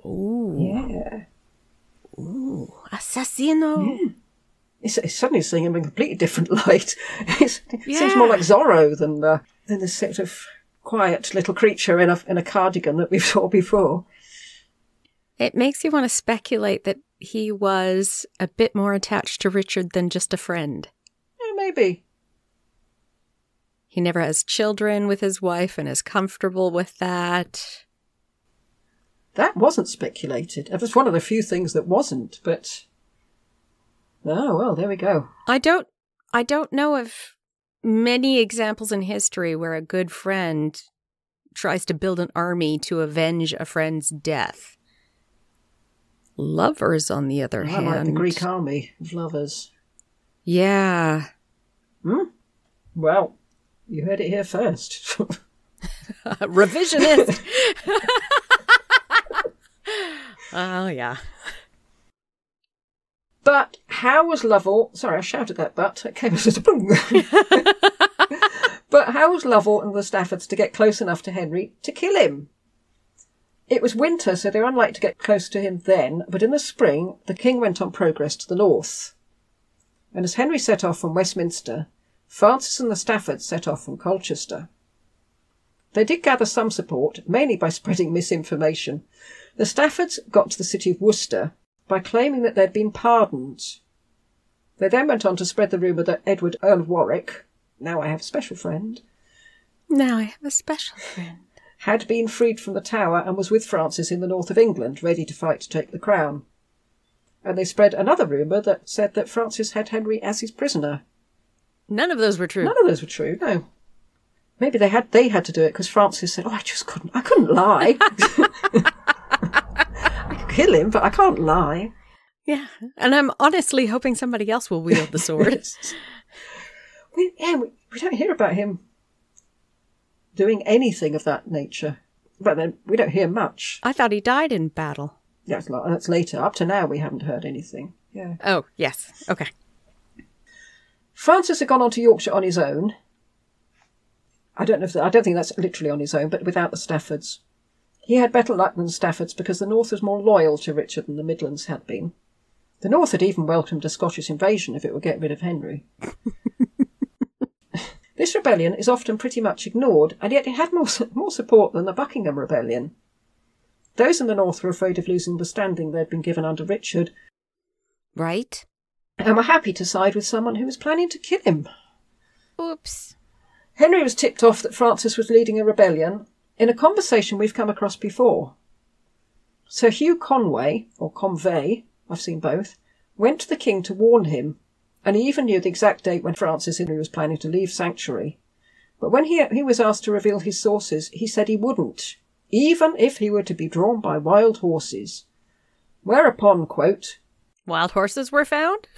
Ooh. Yeah. Ooh. Assassino. It's, it's suddenly seeing him in a completely different light. It's, it seems more like Zorro than uh, than the sort of quiet little creature in a in a cardigan that we've saw before. It makes you want to speculate that he was a bit more attached to Richard than just a friend. Yeah, maybe. He never has children with his wife and is comfortable with that. That wasn't speculated. It was one of the few things that wasn't, but. Oh, well, there we go. I don't I don't know of many examples in history where a good friend tries to build an army to avenge a friend's death. Lovers, on the other I hand. like the Greek army of lovers. Yeah. Hmm. Well, you heard it here first. Revisionist. oh, yeah. but how was Lovell. Sorry, I shouted that, but it came as a boom. but how was Lovell and the Staffords to get close enough to Henry to kill him? It was winter, so they were unlikely to get close to him then, but in the spring, the king went on progress to the north. And as Henry set off from Westminster, Francis and the Staffords set off from Colchester. They did gather some support, mainly by spreading misinformation. The Staffords got to the city of Worcester by claiming that they'd been pardoned. They then went on to spread the rumour that Edward, Earl of Warwick, now I have a special friend, Now I have a special friend. had been freed from the Tower and was with Francis in the north of England, ready to fight to take the crown. And they spread another rumour that said that Francis had Henry as his prisoner. None of those were true. None of those were true, no. Maybe they had they had to do it because Francis said, "Oh, I just couldn't. I couldn't lie. I could kill him, but I can't lie." Yeah. And I'm honestly hoping somebody else will wield the sword. we, yeah, we, we don't hear about him doing anything of that nature. But then we don't hear much. I thought he died in battle. That's, that's later. Up to now, we haven't heard anything. Yeah. Oh, yes. Okay. Francis had gone on to Yorkshire on his own. I don't know if I don't think that's literally on his own, but without the Staffords. He had better luck than the Staffords because the North was more loyal to Richard than the Midlands had been. The North had even welcomed a Scottish invasion if it would get rid of Henry. this rebellion is often pretty much ignored, and yet it had more, more support than the Buckingham Rebellion. Those in the North were afraid of losing the standing they'd been given under Richard, Right? and were happy to side with someone who was planning to kill him. Oops. Henry was tipped off that Francis was leading a rebellion in a conversation we've come across before. Sir Hugh Conway, or Convey, I've seen both, went to the king to warn him, and he even knew the exact date when Francis Henry was planning to leave Sanctuary. But when he, he was asked to reveal his sources, he said he wouldn't, even if he were to be drawn by wild horses. Whereupon, quote, Wild horses were found?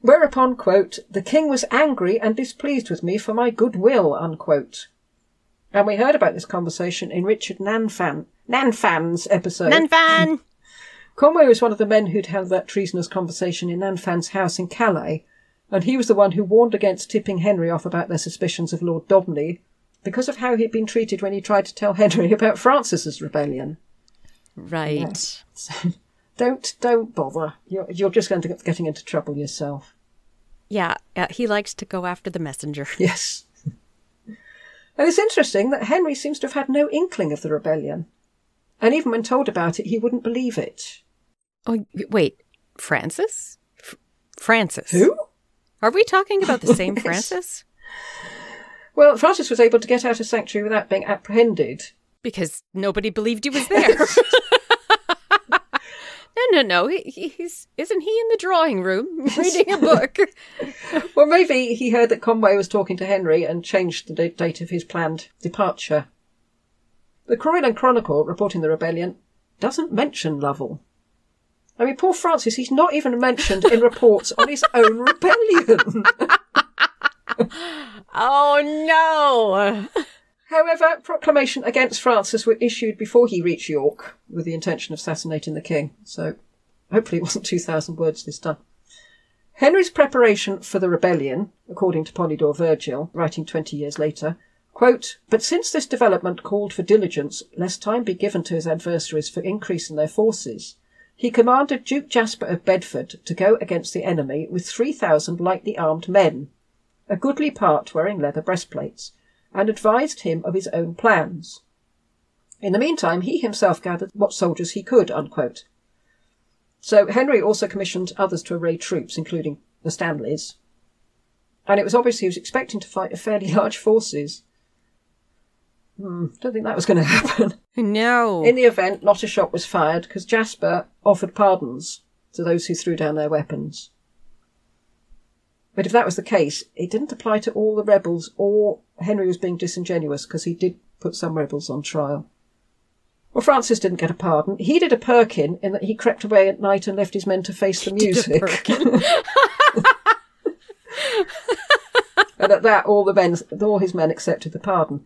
Whereupon, quote, the king was angry and displeased with me for my goodwill, unquote. And we heard about this conversation in Richard Nanfan, Nanfan's episode. Nanfan! Conway was one of the men who'd held that treasonous conversation in Nanfan's house in Calais, and he was the one who warned against tipping Henry off about their suspicions of Lord Daubeney because of how he'd been treated when he tried to tell Henry about Francis's rebellion. Right. Don't, don't bother. You're, you're just going to get getting into trouble yourself. Yeah, uh, he likes to go after the messenger. Yes. And it's interesting that Henry seems to have had no inkling of the rebellion. And even when told about it, he wouldn't believe it. Oh, wait. Francis? F- Francis. Who? Are we talking about the same. Francis? Well, Francis was able to get out of sanctuary without being apprehended. Because nobody believed he was there. no, no, no. He, he- he's isn't he in the drawing room reading a book? Well, maybe he heard that Conway was talking to Henry and changed the date of his planned departure. The Croyland Chronicle, reporting the rebellion, doesn't mention Lovell. I mean, poor Francis, he's not even mentioned in reports on his own rebellion. Oh no! However, proclamation against Francis were issued before he reached York with the intention of assassinating the king. So hopefully it wasn't 2,000 words this time. Henry's preparation for the rebellion, according to Polydore Virgil, writing 20 years later, quote, But since this development called for diligence, lest time be given to his adversaries for increasing their forces, he commanded Duke Jasper of Bedford to go against the enemy with 3,000 lightly armed men, a goodly part wearing leather breastplates, and advised him of his own plans. In the meantime, he himself gathered what soldiers he could. Unquote. So Henry also commissioned others to array troops, including the Stanleys. And it was obvious he was expecting to fight a fairly large forces. Hmm, don't think that was going to happen. No. In the event, not a shot was fired because Jasper offered pardons to those who threw down their weapons. But if that was the case, it didn't apply to all the rebels, or Henry was being disingenuous because he did put some rebels on trial. Well, Francis didn't get a pardon. He did a Perkin in that he crept away at night and left his men to face the music. and at that, all the men, all his men accepted the pardon.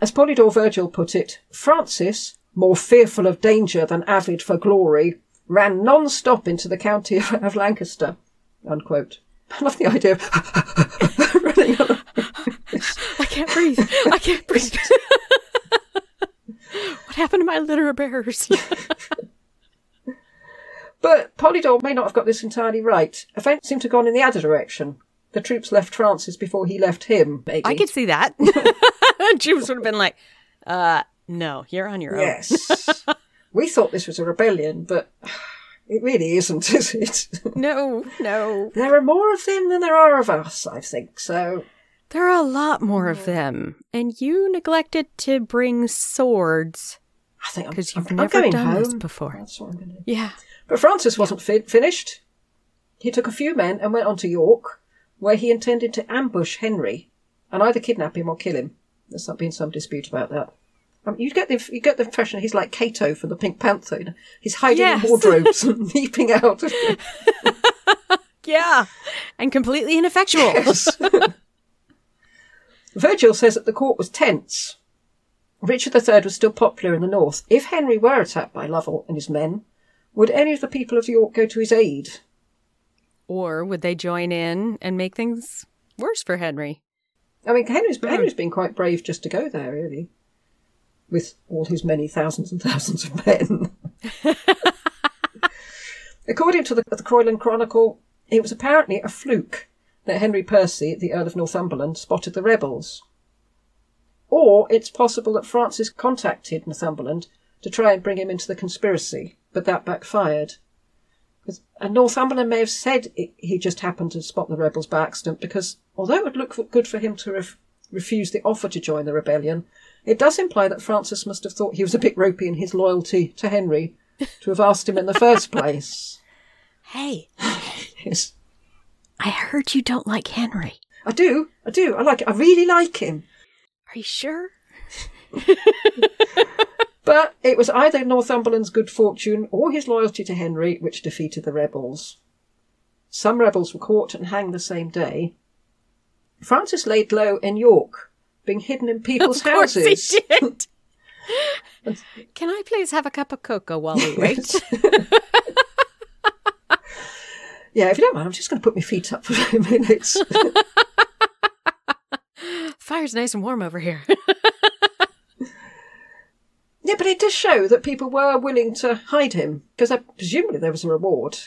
As Polydore Virgil put it, Francis, more fearful of danger than avid for glory, ran non-stop into the county of Lancaster. Unquote. I love the idea of running on. I can't breathe. I can't breathe. what happened to my litter of bears? But Polydore may not have got this entirely right. Events seem to have gone in the other direction. The troops left Francis before he left him. Maybe. I could see that. James would have been like, uh, no, you're on your own. Yes. we thought this was a rebellion, but it really isn't, is it? No, no. there are more of them than there are of us, I think. So There are a lot more of them. And you neglected to bring swords I think because you've I'm- I'm never going done this before. That's what I'm do. Yeah. But Francis wasn't fi- finished. He took a few men and went on to York, where he intended to ambush Henry and either kidnap him or kill him. There's not been some dispute about that. Um, you get the you get the impression he's like Cato from the Pink Panther. You know? He's hiding Yes. in wardrobes and leaping out. Yeah. And completely ineffectual. Virgil says that the court was tense. Richard III was still popular in the north. If Henry were attacked by Lovell and his men, would any of the people of York go to his aid? Or would they join in and make things worse for Henry? I mean, Henry's, hmm. Henry's been quite brave just to go there, really, with all his many thousands and thousands of men. According to the, the Croyland Chronicle, it was apparently a fluke that Henry Percy, the Earl of Northumberland, spotted the rebels. Or it's possible that Francis contacted Northumberland to try and bring him into the conspiracy, but that backfired. And Northumberland may have said it, he just happened to spot the rebels by accident because, although it would look for, good for him to ref, refuse the offer to join the rebellion, it does imply that Francis must have thought he was a bit ropey in his loyalty to Henry to have asked him in the first place. Hey, Yes. I heard you don't like Henry. I do, I do, I like it. I really like him. Are you sure? But it was either Northumberland's good fortune or his loyalty to Henry which defeated the rebels. Some rebels were caught and hanged the same day. Francis laid low in York, being hidden in people's Of course houses. he did. Can I please have a cup of cocoa while we wait? Yeah, if you don't mind, I'm just going to put my feet up for a few minutes. Fire's nice and warm over here. Yeah, but it does show that people were willing to hide him because presumably there was a reward.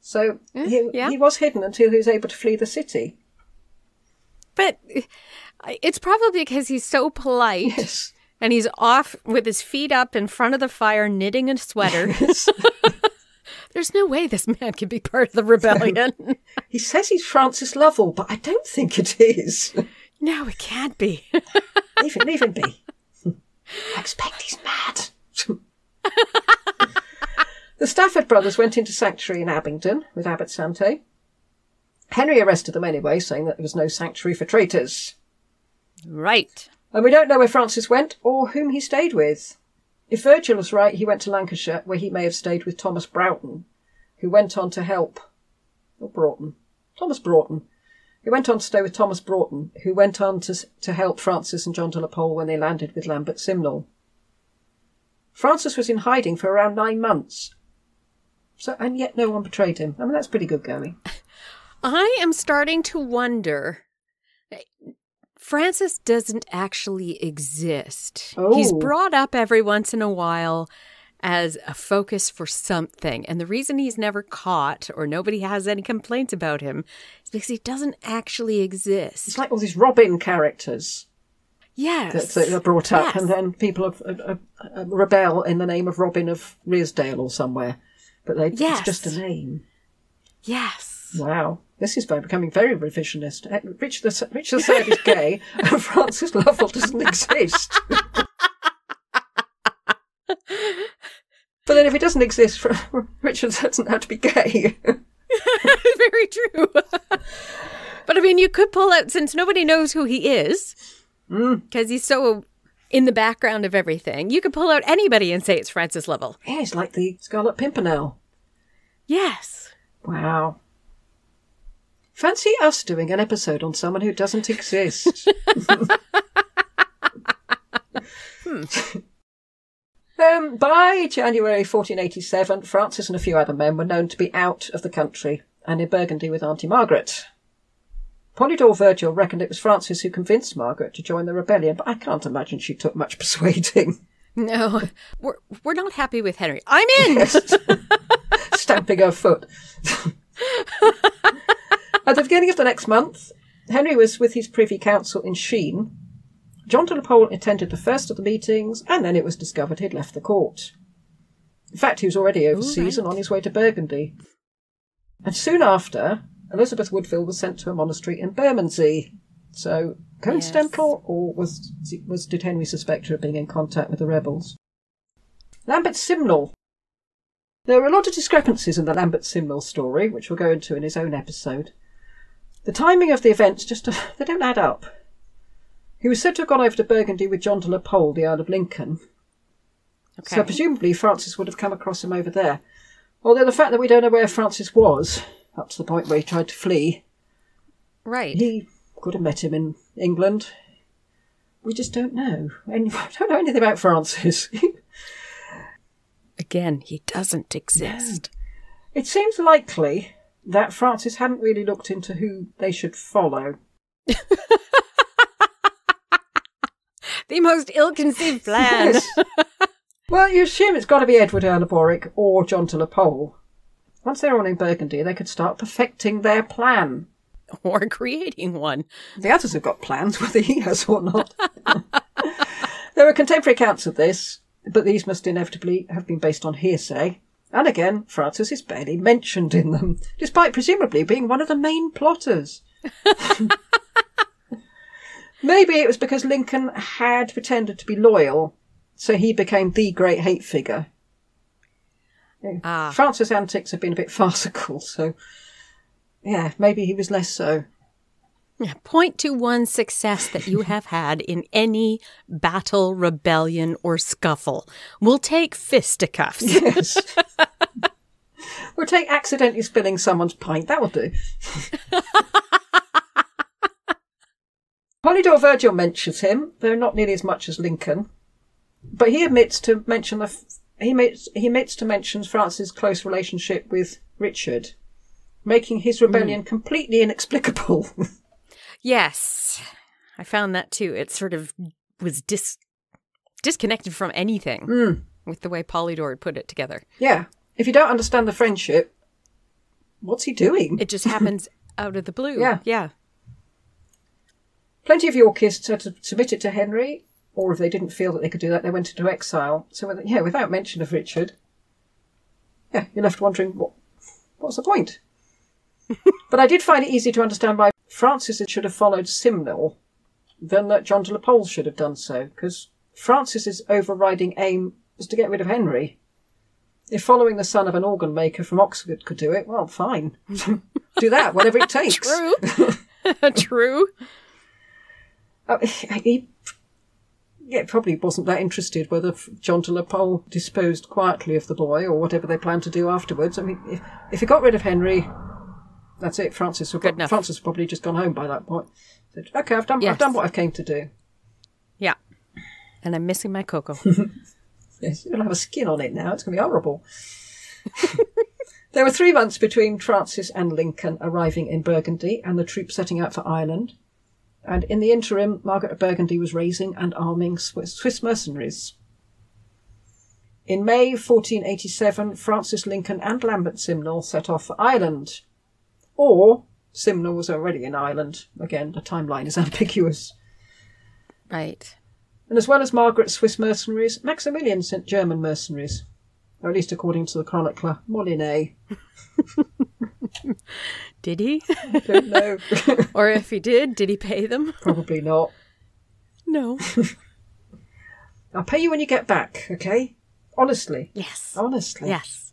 So he, yeah. he was hidden until he was able to flee the city. but it's probably because he's so polite Yes. and he's off with his feet up in front of the fire knitting a sweater. There's no way this man can be part of the rebellion. He says he's Francis Lovell, but I don't think it is. no, it can't be. leave, him, leave him be. I expect he's mad. the Stafford brothers went into sanctuary in Abingdon with Abbot Sante. Henry arrested them anyway, saying that there was no sanctuary for traitors. right. And we don't know where Francis went or whom he stayed with. If Virgil is right, he went to Lancashire, where he may have stayed with Thomas Broughton, who went on to help. Or Broughton. Thomas Broughton. He went on to stay with Thomas Broughton, who went on to, to help Francis and John de la Pole when they landed with Lambert Simnel. Francis was in hiding for around nine months. So, and yet no one betrayed him. I mean, that's pretty good going. I am starting to wonder. Eh, Francis doesn't actually exist. He's Oh. brought up every once in a while as a focus for something. And the reason he's never caught or nobody has any complaints about him is because he doesn't actually exist. It's like all these Robin characters yes. that, that are brought up, Yes. and then people have, uh, uh, rebel in the name of Robin of Redesdale or somewhere. But they, Yes. it's just a name. Yes. Wow. This is becoming very revisionist. Uh, Richard, the, Richard III is gay, and Francis Lovell doesn't exist. but then if he doesn't exist, Richard doesn't have to be gay. Very true. but I mean, you could pull out, since nobody knows who he is, hmm. because he's so in the background of everything, you could pull out anybody and say it's Francis Lovell. yeah, he's like the Scarlet Pimpernel. Yes. Wow. Fancy us doing an episode on someone who doesn't exist. Hmm. Um, by January 1487, Francis and a few other men were known to be out of the country and in Burgundy with Auntie Margaret. Polydore Virgil reckoned it was Francis who convinced Margaret to join the rebellion, but I can't imagine she took much persuading. No, we're, we're not happy with Henry. I'm in. stamping her foot. At the beginning of the next month, Henry was with his Privy Council in Sheen. John de la Pole attended the first of the meetings, and then it was discovered he'd left the court. In fact, he was already overseas and on his way to Burgundy. And soon after, Elizabeth Woodville was sent to a monastery in Bermondsey. So, coincidental, or was was did Henry suspect her of being in contact with the rebels? Lambert Simnel there are a lot of discrepancies in the Lambert Simnel story, which we'll go into in his own episode. The timing of the events just they don't add up. He was said to have gone over to Burgundy with John de la Pole, the Earl of Lincoln, Okay. so presumably Francis would have come across him over there. Although the fact that we don't know where Francis was, up to the point where he tried to flee, right. he could have met him in England. We just don't know. And we don't know anything about Francis. Again, he doesn't exist. It seems likely that Francis hadn't really looked into who they should follow. The most ill-conceived plan. Yes. well, you assume it's got to be Edward Earl of Warwick or John de la Pole. Once they're all in Burgundy, they could start perfecting their plan. or creating one. The others have got plans, whether he has or not. there are contemporary accounts of this, but these must inevitably have been based on hearsay. And again, Francis is barely mentioned in them, despite presumably being one of the main plotters. Maybe it was because Lincoln had pretended to be loyal, so he became the great hate figure. Ah. Francis' antics have been a bit farcical, so yeah, maybe he was less so. Point to one success that you have had in any battle, rebellion, or scuffle. We'll take fisticuffs. Yes. we'll take accidentally spilling someone's pint. That will do. Polydore Virgil mentions him, though not nearly as much as Lincoln. But he admits to mention the f- he admits, he admits to mention Francis' close relationship with Richard, making his hmm. rebellion completely inexplicable. yes, I found that too. It sort of was dis- disconnected from anything hmm. with the way Polydore had put it together. yeah, if you don't understand the friendship, what's he doing? It just happens out of the blue. Yeah. Yeah. Plenty of Yorkists had to submit it to Henry, or if they didn't feel that they could do that, they went into exile. So, yeah, without mention of Richard, yeah, you're left wondering what what's the point? but I did find it easy to understand why Francis should have followed Simnel than that John de la Pole should have done so, because Francis's overriding aim was to get rid of Henry. If following the son of an organ maker from Oxford could do it, well, fine. do that, whatever it takes. True. True. Uh, he, yeah, probably wasn't that interested whether John de la Pole disposed quietly of the boy or whatever they planned to do afterwards. I mean, if, if he got rid of Henry, that's it. Francis, got. Francis probably just gone home by that point. Said, okay, I've done, I've done what I came to do. Yeah. And I'm missing my cocoa. Yes, it'll have a skin on it now. It's going to be horrible. there were three months between Francis and Lincoln arriving in Burgundy and the troops setting out for Ireland. And in the interim, Margaret of Burgundy was raising and arming Swiss, Swiss mercenaries. In May 1487, Francis Lincoln and Lambert Simnel set off for Ireland. Or Simnel was already in Ireland. Again, the timeline is ambiguous. right. And as well as Margaret's Swiss mercenaries, Maximilian sent German mercenaries. Or at least according to the chronicler, Molinet. Did he? Don't know. or if he did, did he pay them? Probably not. No. I'll pay you when you get back, okay? Honestly. Yes. Honestly. Yes.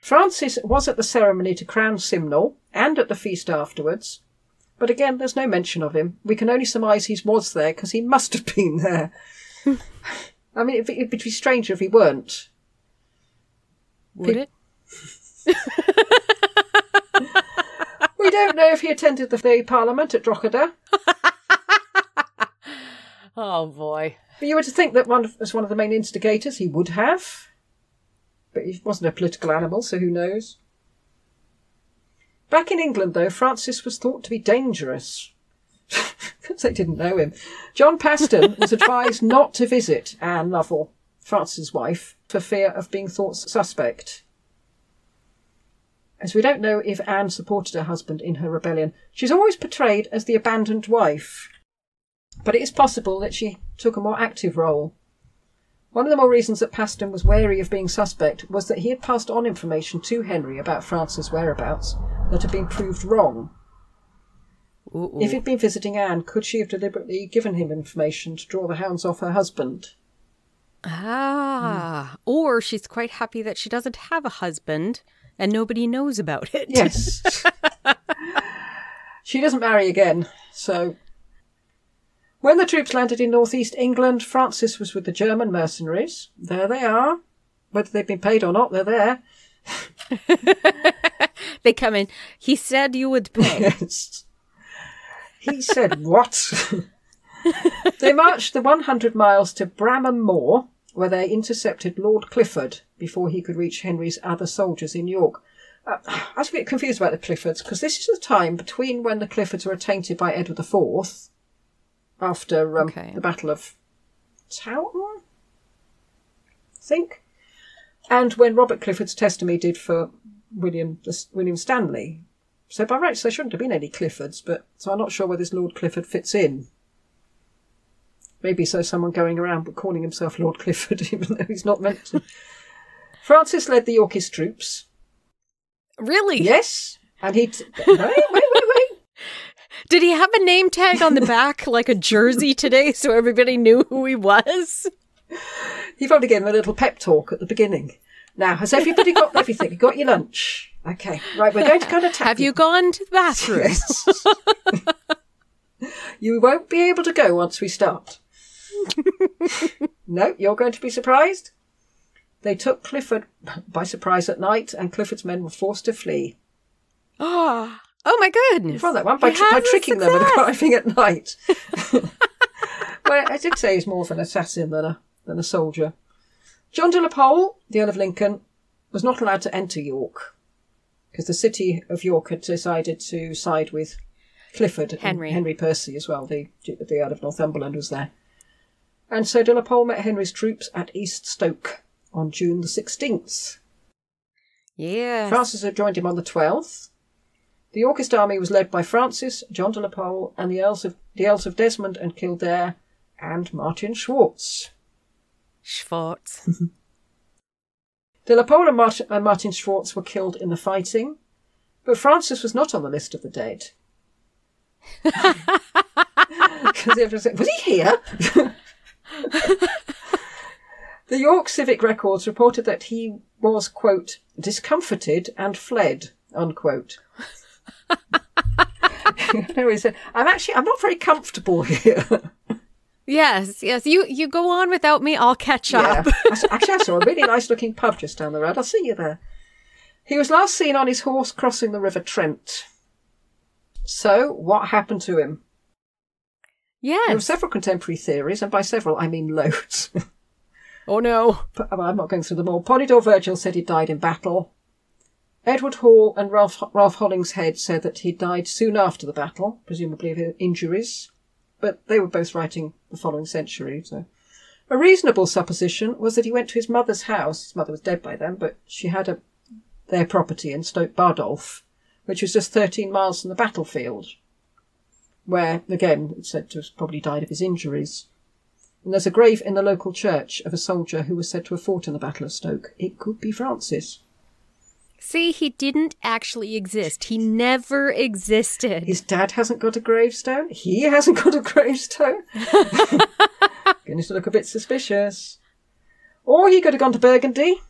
Francis was at the ceremony to crown Simnel and at the feast afterwards. But again, there's no mention of him. We can only surmise he was there because he must have been there. I mean, it'd be, it'd be stranger if he weren't. Would it? We don't know if he attended the, the Parliament at Drogheda. Oh boy. But you were to think that one of, as one of the main instigators, he would have. But he wasn't a political animal, so who knows? Back in England, though, Francis was thought to be dangerous. Because they didn't know him. John Paston was advised not to visit Anne Lovell, Francis's wife, for fear of being thought suspect. As we don't know if Anne supported her husband in her rebellion, she's always portrayed as the abandoned wife but it is possible that she took a more active role. One of the more reasons that Paston was wary of being suspect was that he had passed on information to Henry about Francis' whereabouts that had been proved wrong. Ooh, If he'd been visiting Anne, could she have deliberately given him information to draw the hounds off her husband? Ah. Or she's quite happy that she doesn't have a husband and nobody knows about it. Yes. she doesn't marry again, so. When the troops landed in northeast England, Francis was with the German mercenaries. There they are. Whether they've been paid or not, they're there. They come in. He said you would pay. Yes. He said, What? they marched the 100 miles to Bramham Moor, where they intercepted Lord Clifford before he could reach Henry's other soldiers in York. Uh, I was a bit confused about the Cliffords because this is the time between when the Cliffords were attainted by Edward IV after um, Okay. the Battle of Towton, I think, and when Robert Clifford's testimony did for William William Stanley. So by rights there shouldn't have been any Cliffords, but so I'm not sure where this Lord Clifford fits in. Maybe so someone going around but calling himself Lord Clifford, even though he's not meant to. Francis led the Yorkist troops. really? Yes, and he. T- wait, wait, wait, wait. Did he have a name tag on the back like a jersey today so everybody knew who he was? He probably gave him a little pep talk at the beginning. Now, has everybody got everything? You got your lunch? Okay, right. We're going to go and attack. Have you gone to the bathroom? Yes. you won't be able to go once we start. no, you're going to be surprised. They took Clifford by surprise at night, and Clifford's men were forced to flee. Oh, oh my goodness. From that one by, tr- by tricking them and arriving at night. well, I did say he's more of an assassin than a than a soldier. John de la Pole, the Earl of Lincoln, was not allowed to enter York because the city of York had decided to side with Clifford and Henry. Henry Percy as well. The the Earl of Northumberland was there, and so de la Pole met Henry's troops at East Stoke on June the sixteenth. Yes. Francis had joined him on the 12th. The Yorkist army was led by Francis, John de la Pole, and the Earls of, the Earls of Desmond and Kildare, and Martin Schwartz. Schwartz. De la Pole and Martin, and Martin Schwartz were killed in the fighting, but Francis was not on the list of the dead. Because everyone said, was he here? the York Civic Records reported that he was, quote, discomforted and fled, unquote. no, he said, I'm actually, I'm not very comfortable here. Yes, yes. You you go on without me. I'll catch up. S- Actually, I saw a really nice looking pub just down the road. I'll see you there. He was last seen on his horse crossing the River Trent. So, what happened to him? There are several contemporary theories, and by several I mean loads. Oh no. But well, I'm not going through them all. Polydore Virgil said he died in battle. Edward Hall and Ralph, Ralph Holinshed said that he died soon after the battle, presumably of injuries. But they were both writing the following century, so. A reasonable supposition was that he went to his mother's house. His mother was dead by then, but she had a, their property in Stoke Bardolph, which was just 13 miles from the battlefield, where, again, it's said to have probably died of his injuries. And there's a grave in the local church of a soldier who was said to have fought in the Battle of Stoke. It could be Francis. See, he didn't actually exist. He never existed. His dad hasn't got a gravestone. He hasn't got a gravestone. Getting to look a bit suspicious. Or he could have gone to Burgundy.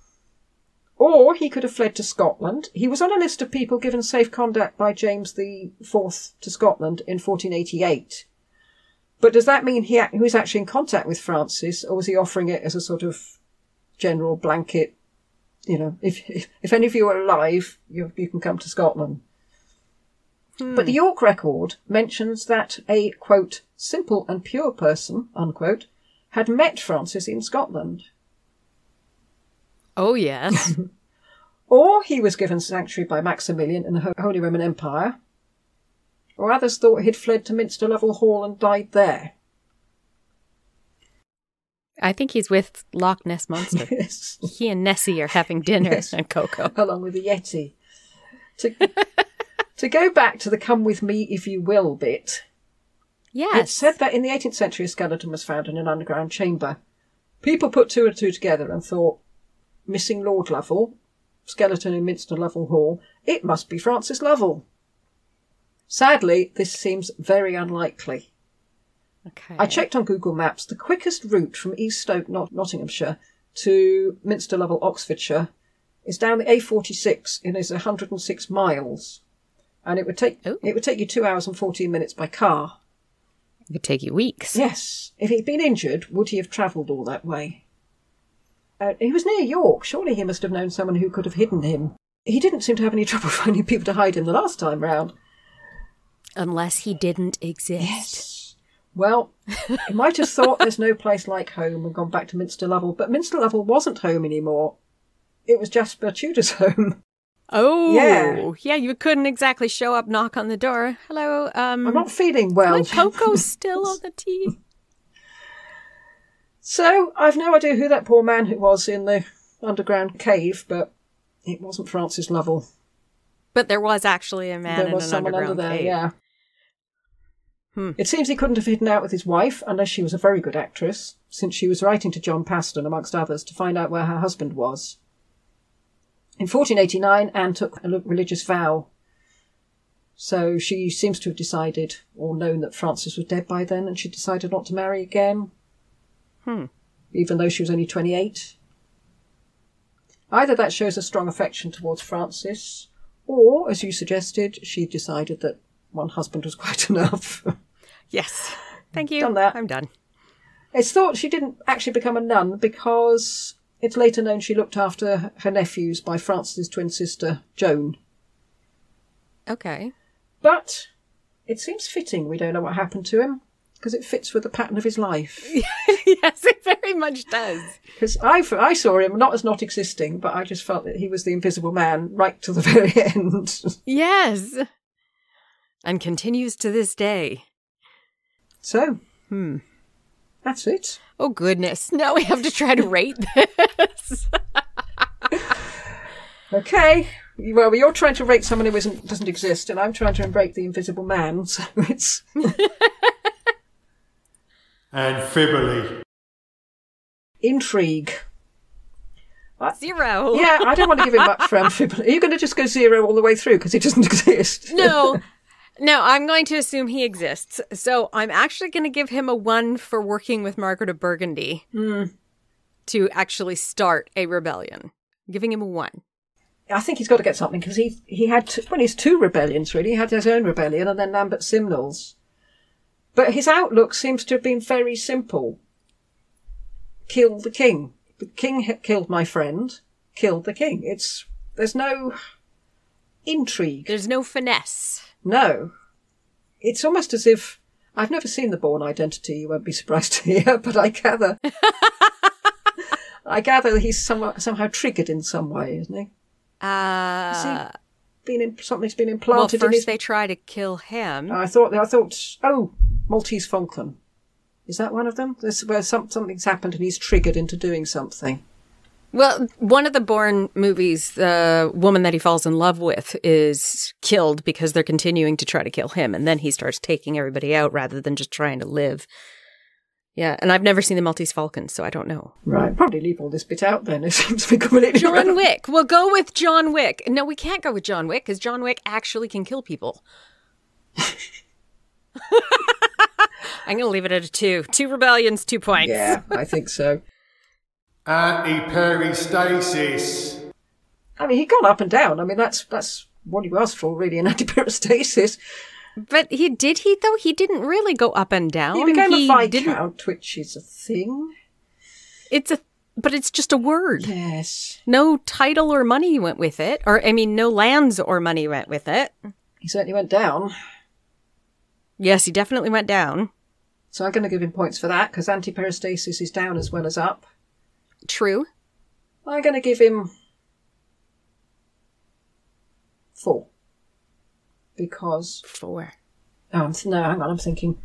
Or he could have fled to Scotland. He was on a list of people given safe conduct by James the Fourth to Scotland in 1488. But does that mean he, he was actually in contact with Francis, or was he offering it as a sort of general blanket? You know, if if, if any of you are alive, you, you can come to Scotland. But the hmm. York record mentions that a, quote, simple and pure person, unquote, had met Francis in Scotland. Oh yes. Or he was given sanctuary by Maximilian in the Holy Roman Empire. Or others thought he'd fled to Minster Lovell Hall and died there. I think he's with Loch Ness Monster. Yes. he and Nessie are having dinner Yes. and cocoa. Along with the Yeti. To, to go back to the come with me if you will bit, Yes. It's said that in the 18th century a skeleton was found in an underground chamber. People put two and two together and thought, missing Lord Lovell, skeleton in Minster Lovell Hall, it must be Francis Lovell. Sadly, this seems very unlikely. okay. I checked on Google Maps. The quickest route from East Stoke, Not- Nottinghamshire, to Minster Lovell, Oxfordshire, is down the A46 and is 106 miles. And it would take Ooh. it would take you two hours and 14 minutes by car. It would take you weeks. Yes. If he'd been injured, would he have travelled all that way? Uh, he was near York. Surely he must have known someone who could have hidden him. He didn't seem to have any trouble finding people to hide him the last time round. Unless he didn't exist. Well, he might have thought there's no place like home and gone back to Minster Lovell, but Minster Lovell wasn't home anymore. It was Jasper Tudor's home. Oh, Yeah. yeah. You couldn't exactly show up, knock on the door. Hello, um, I'm not feeling well. my Coco's still on the tea. So I've no idea who that poor man who was in the underground cave, but it wasn't Francis Lovell. But there was actually a man there in was an someone under underground there, cave. yeah. Hmm. It seems he couldn't have hidden out with his wife unless she was a very good actress, since she was writing to John Paston, amongst others, to find out where her husband was. In 1489, Anne took a religious vow. So she seems to have decided or known that Francis was dead by then, and she decided not to marry again. Hmm. Even though she was only 28. Either that shows a strong affection towards Francis, or, as you suggested, she decided that one husband was quite enough. Yes. Thank you. Done that. I'm done. it's thought she didn't actually become a nun because it's later known she looked after her nephews by Francis's twin sister, Joan. Okay. But it seems fitting we don't know what happened to him because it fits with the pattern of his life. yes, it very much does. Because I, I saw him not as not existing, but I just felt that he was the invisible man right to the very end. Yes. And continues to this day. so, Hmm. that's it. Oh, goodness. Now we have to try to rate this. Okay. Well, you're trying to rate someone who isn't, doesn't exist, and I'm trying to rate the invisible man, so it's. And Fibberly. Intrigue. Zero. Yeah, I don't want to give him much for Amphibole. Are you going to just go zero all the way through because he doesn't exist? No. No, I'm going to assume he exists. So I'm actually going to give him a one for working with Margaret of Burgundy hmm. to actually start a rebellion. I'm giving him a one. I think he's got to get something because he he had two, well, he's two rebellions really. He had his own rebellion and then Lambert Simnel's. But his outlook seems to have been very simple. Kill the king. The king killed my friend. Killed the king. It's there's no intrigue. There's no finesse. No. It's almost as if I've never seen the Bourne Identity. You won't be surprised to hear, but I gather I gather he's somehow, somehow triggered in some way, isn't he? Uh, Been in, something's been well, implanted in first his. they try to kill him. I thought. I thought. Oh, Maltese Falcon. Is that one of them? This where some, something's happened and he's triggered into doing something. Well, one of the Bourne movies, the woman that he falls in love with is killed because they're continuing to try to kill him. And then he starts taking everybody out rather than just trying to live. Yeah. And I've never seen the Maltese Falcon, so I don't know. Right. Probably leave all this bit out then. It seems to be completely John. Wick. We'll go with John Wick. No, we can't go with John Wick because John Wick actually can kill people. I'm going to leave it at a two. Two rebellions, two points. Yeah, I think so. Anti-peristasis. I mean, he'd gone up and down. I mean, that's that's what you asked for, really, an antiperistasis. But he did he though? He didn't really go up and down. He became He a didn't- which is a thing. It's a but it's just a word. Yes. No title or money went with it. Or I mean no lands or money went with it. He certainly went down. Yes, he definitely went down. So I'm going to give him points for that because antiperistasis is down as well as up. True. I'm going to give him four because Four. oh, no, hang on, I'm thinking.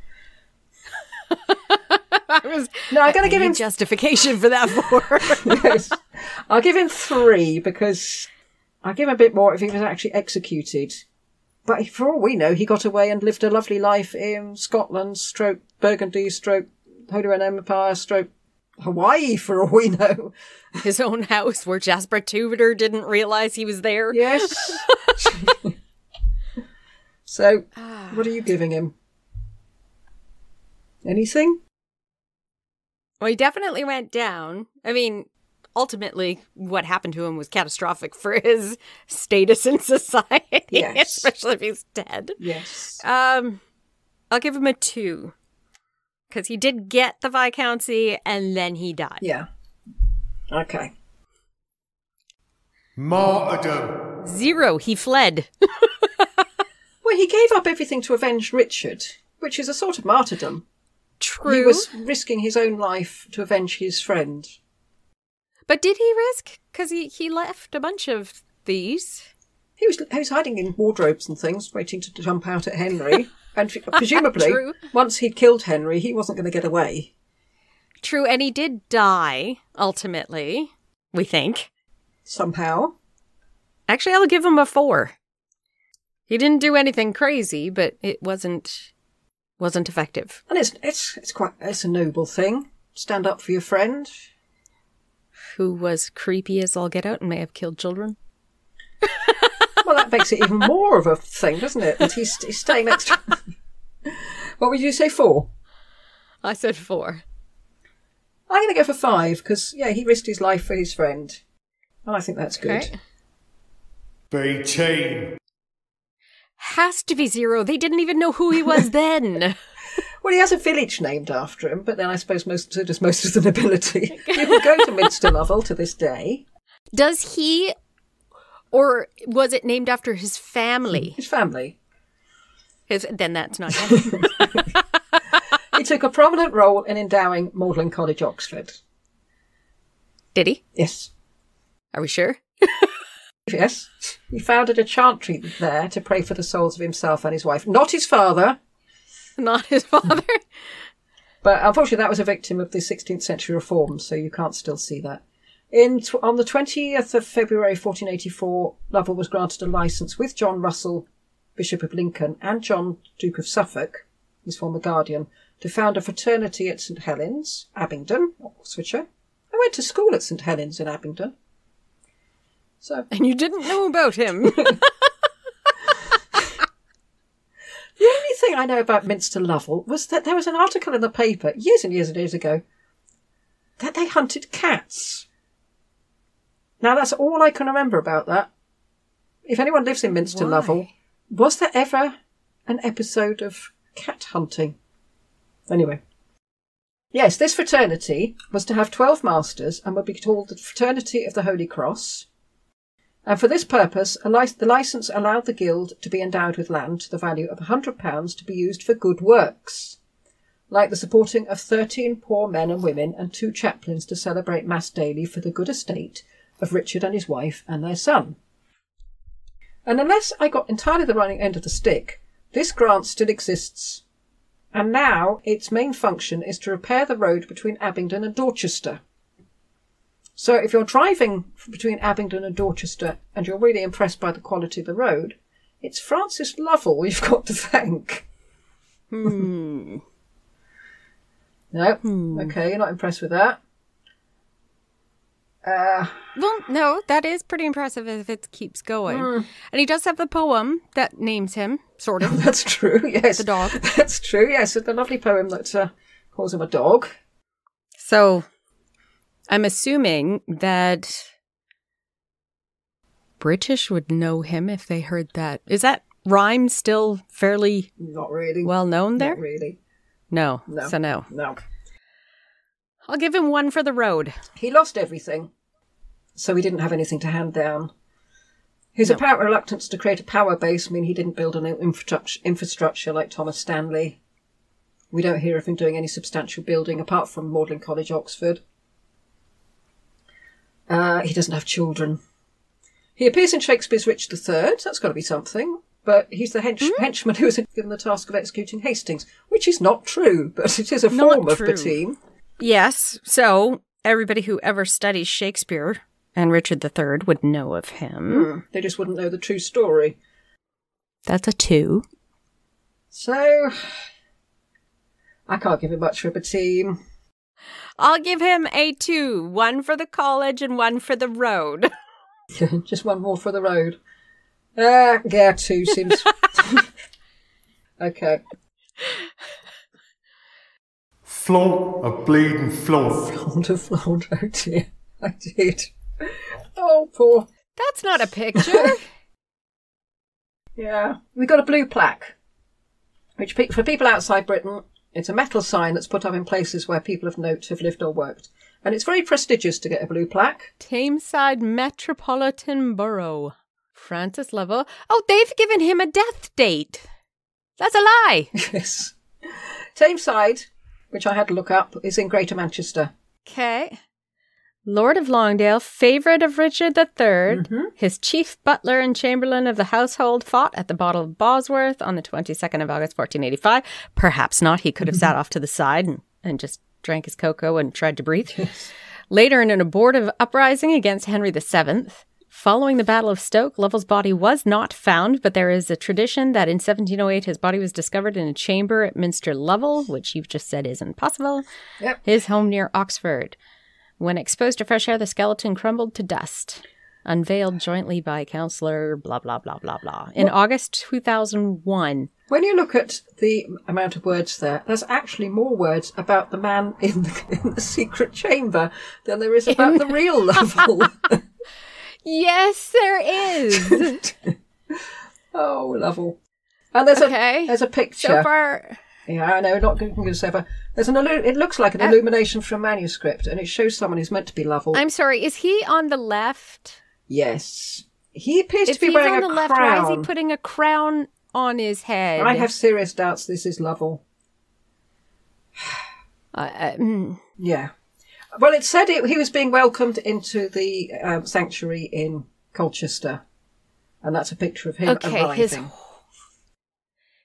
I was No, I'm going to give him justification for that four. yes. I'll give him three because I'll give him a bit more if he was actually executed. But for all we know, he got away and lived a lovely life in Scotland, stroke Burgundy, stroke Holy Roman Empire, stroke Hawaii, for all we know. His own house where Jasper Tudor didn't realize he was there. Yes. so, what are you giving him? Anything? Well, he definitely went down. I mean, ultimately, what happened to him was catastrophic for his status in society, Yes. especially if he's dead. Yes. Um, I'll give him a two because he did get the viscountcy and then he died. Yeah. Okay. Martyrdom. Zero. He fled. Well, he gave up everything to avenge Richard, which is a sort of martyrdom. True. He was risking his own life to avenge his friend. But did he risk? Because he, he left a bunch of these. He was he was hiding in wardrobes and things, waiting to jump out at Henry. and presumably, once he'd killed Henry, he wasn't going to get away. True, and he did die ultimately. We think. Somehow. Actually, I'll give him a four. He didn't do anything crazy, but it wasn't wasn't effective. And it's it's it's quite it's a noble thing. Stand up for your friend. Who was creepy as all get out and may have killed children. Well, that makes it even more of a thing, doesn't it? That he's, he's staying next to. what would you say? Four. I said four. I'm going to go for five because yeah, he risked his life for his friend, and I think that's good. Okay. Be team. Has to be zero. They didn't even know who he was then. Well, he has a village named after him, but then I suppose most so does most of the nobility. People go to Minster Lovell to this day. Does he, or was it named after his family? His family. His, then that's not him. He took a prominent role in endowing Magdalen College, Oxford. Did he? Yes. Are we sure? Yes. He founded a chantry there to pray for the souls of himself and his wife. Not his father, Not his father. but unfortunately that was a victim of the 16th century reforms, so you can't still see that. In tw- on the 20th of February 1484, Lovell was granted a license with John Russell, Bishop of Lincoln, and John, Duke of Suffolk, his former guardian, to found a fraternity at St Helens, Abingdon, Oxfordshire. I went to school at St Helens in Abingdon. So and you didn't know about him. The only thing I know about Minster Lovell was that there was an article in the paper years and years and years ago that they hunted cats. Now that's all I can remember about that. If anyone lives in Minster Why? Lovell, was there ever an episode of cat hunting? Anyway. Yes, this fraternity was to have 12 masters and would be called the Fraternity of the Holy Cross. And for this purpose, lic- the license allowed the guild to be endowed with land to the value of £100 to be used for good works, like the supporting of 13 poor men and women and two chaplains to celebrate Mass daily for the good estate of Richard and his wife and their son. And unless I got entirely the running end of the stick, this grant still exists. And now its main function is to repair the road between Abingdon and Dorchester. So if you're driving between Abingdon and Dorchester and you're really impressed by the quality of the road, it's Francis Lovell you've got to thank. Hmm. No, Hmm. okay, you're not impressed with that. Uh, Well, no, that is pretty impressive if it keeps going. And he does have the poem that names him, sort of. that's true. Yes, The dog. That's true. Yes, the lovely poem that uh, calls him a dog. So I'm assuming that British would know him if they heard that. Is that rhyme still fairly Not really. well known there? Not really. No. No. So no. No. I'll give him one for the road. He lost everything, so he didn't have anything to hand down. His No. apparent reluctance to create a power base mean he didn't build an infrastructure, infrastructure like Thomas Stanley. We don't hear of him doing any substantial building apart from Magdalen College, Oxford. Uh, he doesn't have children. He appears in Shakespeare's Richard III. That's got to be something. But he's the hench- henchman who was given the task of executing Hastings, which is not true, but it is a Not form of true. Yes. So everybody who ever studies Shakespeare and Richard III would know of him. Hmm. They just wouldn't know the true story. That's a two. So, I can't give him much for a team. I'll give him a two. One for the college and one for the road. Just one more for the road. Uh, yeah, two seems. okay. Flaunt a bleeding flaunt. Flaunt of flaunt, oh dear. I did. Oh, poor. That's not a picture. Yeah. We got a blue plaque, which pe- for people outside Britain, it's a metal sign that's put up in places where people of note have lived or worked. And it's very prestigious to get a blue plaque. Tameside Metropolitan Borough. Francis Lovell. Oh, they've given him a death date. That's a lie. Yes. Tameside, which I had to look up, is in Greater Manchester. Okay. Lord of Longdale, favourite of Richard III, Mm-hmm. his chief butler and chamberlain of the household, fought at the Battle of Bosworth on the 22nd of August, 1485. Perhaps not. He could have sat off to the side and, and just drank his cocoa and tried to breathe. Later, in an abortive uprising against Henry VII, following the Battle of Stoke, Lovell's body was not found, but there is a tradition that in 1708 his body was discovered in a chamber at Minster Lovell, which you've just said isn't possible. Yep. His home near Oxford. When exposed to fresh air, the skeleton crumbled to dust. Unveiled jointly by councillor blah blah blah blah blah. In August 2001. When you look at the amount of words there, there's actually more words about the man in the, in the secret chamber than there is about the real Lovell. Yes, there is. oh, level. And there's Okay. a there's a picture. so far, Yeah, I know, not going to say, but there's an illu- it looks like an Uh, illumination from a manuscript, and it shows someone who's meant to be Lovell. I'm sorry. Is he on the left? yes, he appears If to be he's wearing on a the left, crown. why is he putting a crown on his head? I have serious doubts this is Lovell. Uh, uh, mm. Yeah. Well, it said it, he was being welcomed into the um, sanctuary in Colchester, and that's a picture of him Okay, his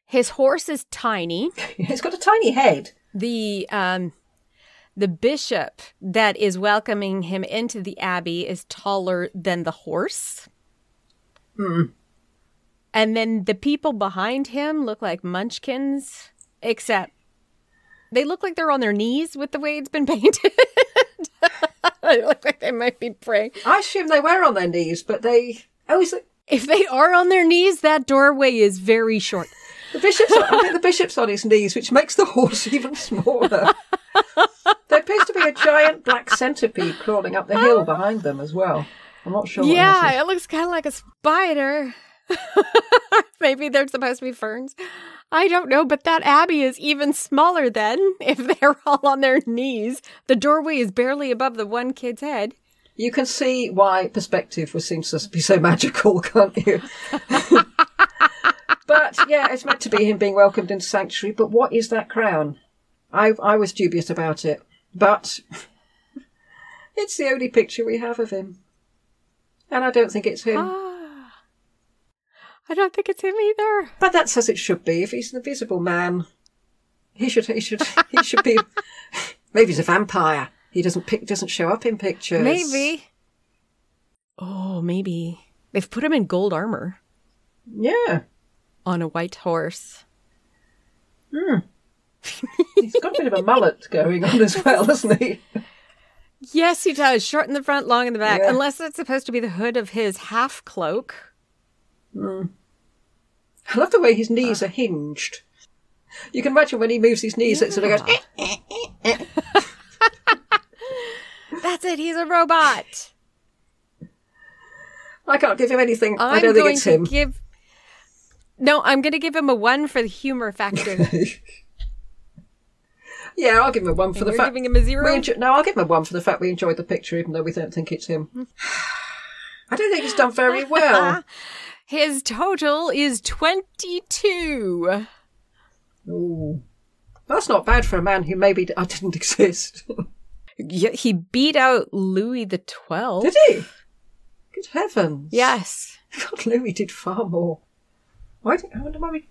his horse is tiny. He's got a tiny head. The um the bishop that is welcoming him into the abbey is taller than the horse. Hmm. And then the people behind him look like munchkins, except they look like they're on their knees with the way it's been painted. they look like they might be praying. I assume they were on their knees, but they. Oh, is it? If they are on their knees, that doorway is very short. The bishop's. on- I think the bishop's on his knees, which makes the horse even smaller. there appears to be a giant black centipede crawling up the hill behind them as well. I'm not sure. yeah, it looks kind of like a spider. Maybe they're supposed to be ferns. I don't know, but that abbey is even smaller then if they're all on their knees. The doorway is barely above the one kid's head. You can see why perspective was seems to be so magical, can't you? but yeah, it's meant to be him being welcomed into sanctuary. But what is that crown? I I was dubious about it, but it's the only picture we have of him, and I don't think it's him. Ah. I don't think it's him either. But that's as it should be. If he's an invisible man, he should he should he should be. Maybe he's a vampire. He doesn't pick doesn't show up in pictures. Maybe. Oh, maybe. They've put him in gold armor Yeah. on a white horse. Hmm. He's got a bit of a mullet going on as well, hasn't he? Yes, he does. Short in the front, long in the back. Yeah. Unless that's supposed to be the hood of his half cloak. I love the way his knees are hinged. You can imagine when he moves his knees, it sort of goes. "Eh." That's it. He's a robot. I can't give him anything. I I'm don't think it's him. give. No, I'm going to give him a one for the humor factor. yeah, I'll give him a one for the We're fact. giving him a zero? we enjoy- no, I'll give him a one for the fact we enjoyed the picture, even though we don't think it's him. I don't think he's done very well. His total is 22. Ooh. That's not bad for a man who maybe I didn't exist. Yeah, he beat out Louis the Twelfth. Did he? Good heavens. Yes. God, Louis did far more. Why did, I wonder why we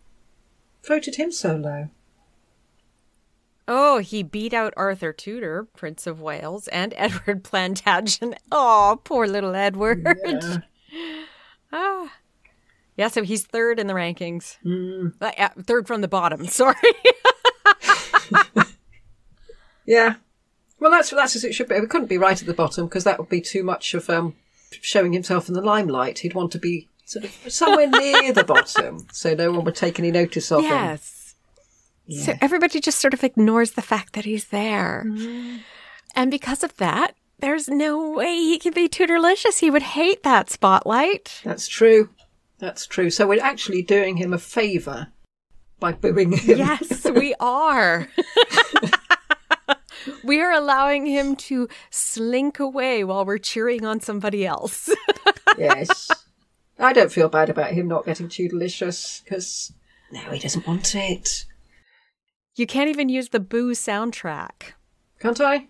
voted him so low. Oh, he beat out Arthur Tudor, Prince of Wales, and Edward Plantagenet. Oh, poor little Edward. Yeah. Ah. Yeah, so he's third in the rankings. Hmm. Uh, third from the bottom. Sorry. Yeah. Well, that's that's as it should be. We couldn't be right at the bottom because that would be too much of um, showing himself in the limelight. He'd want to be sort of somewhere near the bottom, so no one would take any notice of him. yes. So everybody just sort of ignores the fact that he's there. And because of that, there's no way he could be Tudorlicious. He would hate that spotlight. That's true. That's true. So we're actually doing him a favour by booing him. Yes, we are. we are allowing him to slink away while we're cheering on somebody else. yes. I don't feel bad about him not getting Tudorlicious because no, he doesn't want it. you can't even use the Boo soundtrack. Can't I?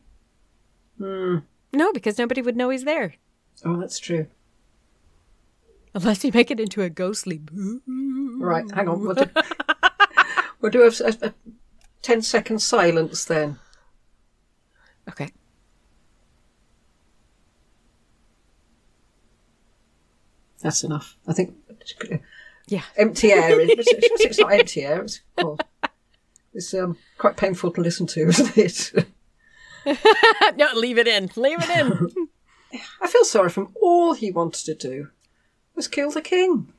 Hmm. No, because nobody would know he's there. Oh, that's true. Unless you make it into a ghostly boo. Right, hang on. We'll do, we'll do a, a, a 10 second silence then. Okay. That's enough. I think Yeah. empty air. It's, it's- not empty air. It's, well, it's um, quite painful to listen to, isn't it? no, leave it in. Leave it in. I feel sorry for him. All he wanted to do was kill the king.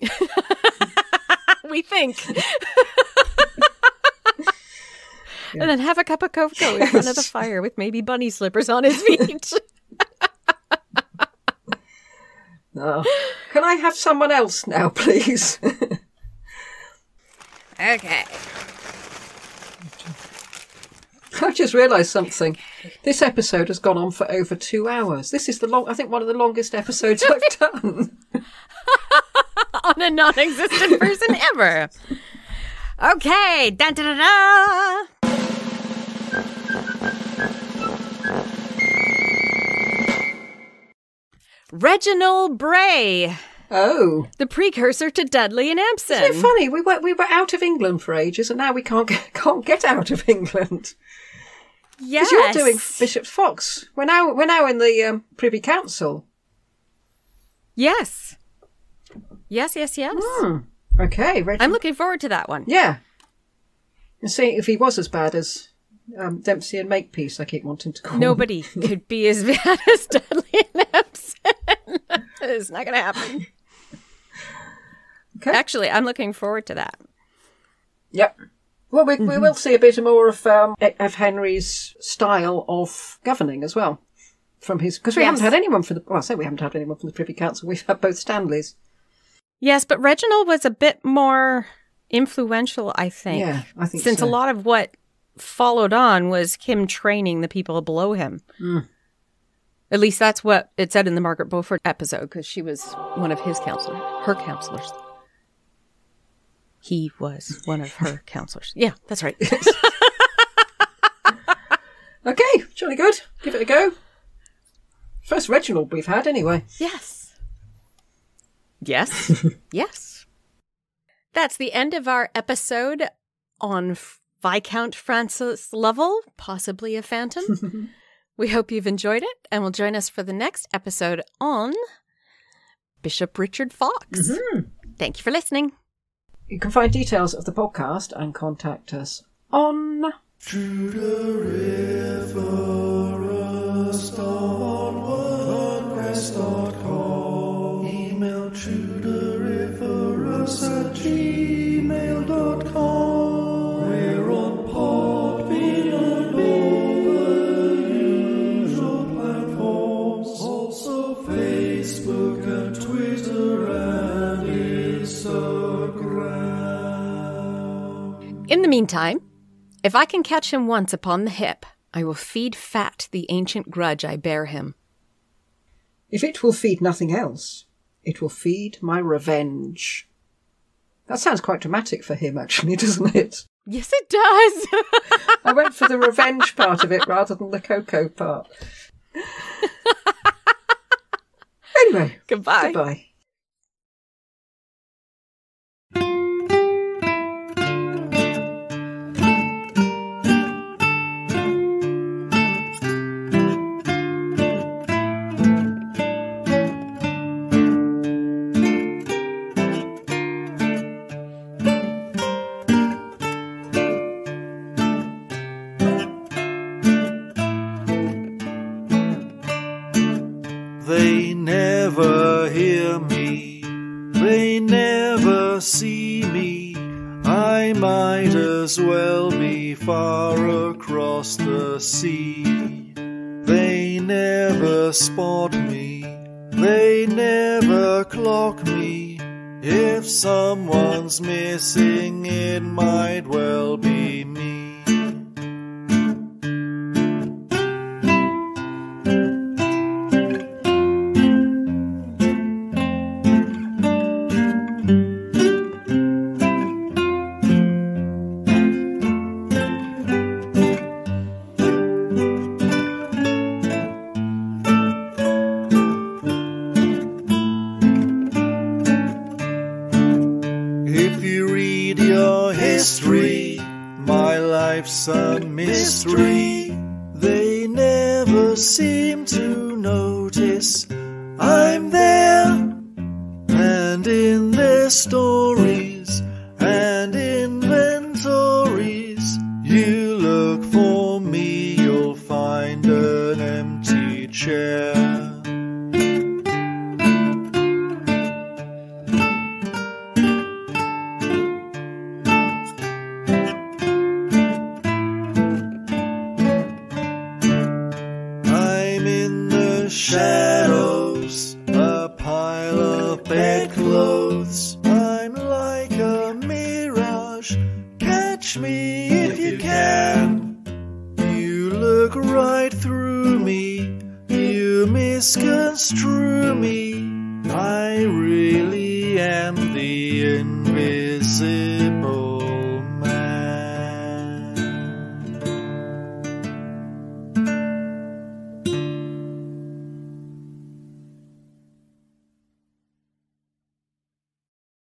we think. And then have a cup of cocoa in front of the fire with maybe bunny slippers on his feet. No. Oh. Can I have someone else now, please? okay. I just realised something. This episode has gone on for over two hours. This is the long. I think one of the longest episodes I've done. On a non existent person ever. Okay. Da da da da. Reginald Bray, Oh, the precursor to Dudley and isn't it funny? We were we were out of England for ages, and now we can't get, can't get out of England Yes. because you're doing Bishop Fox. We're now we're now in the um, Privy Council. Yes. Yes, yes, yes. Okay, Reg- I'm looking forward to that one. yeah. And see if he was as bad as um, Dempsey and Makepeace. I keep wanting to call. him. Nobody could be as bad as Dudley and Empson. it's not going to happen. Okay. Actually, I'm looking forward to that. Yep. Well, we, we will see a bit more of um, of Henry's style of governing as well, from his because we haven't had anyone from the well, I say we haven't had anyone from the Privy Council. We've had both Stanleys. Yes, but Reginald was a bit more influential, I think. Yeah, I think Since so. a lot of what followed on was him training the people below him. Mm. At least that's what it said in the Margaret Beaufort episode, because she was one of his counselors, her counselors. He was one of her counselors. Yeah, that's right. Okay, jolly good. Give it a go. First Reginald we've had, anyway. Yes. Yes. yes. That's the end of our episode on Viscount Francis Lovell, possibly a phantom. we hope you've enjoyed it and will join us for the next episode on Bishop Richard Fox. Mm-hmm. Thank you for listening. You can find details of the podcast and contact us on Email at gmail.com. the meantime, if I can catch him once upon the hip, I will feed fat the ancient grudge I bear him. If it will feed nothing else, it will feed my revenge. That sounds quite dramatic for him, actually, doesn't it? Yes, it does. I went for the revenge part of it rather than the cocoa part. Anyway, Goodbye. goodbye. Spot me, they never clock me. If someone's missing, it might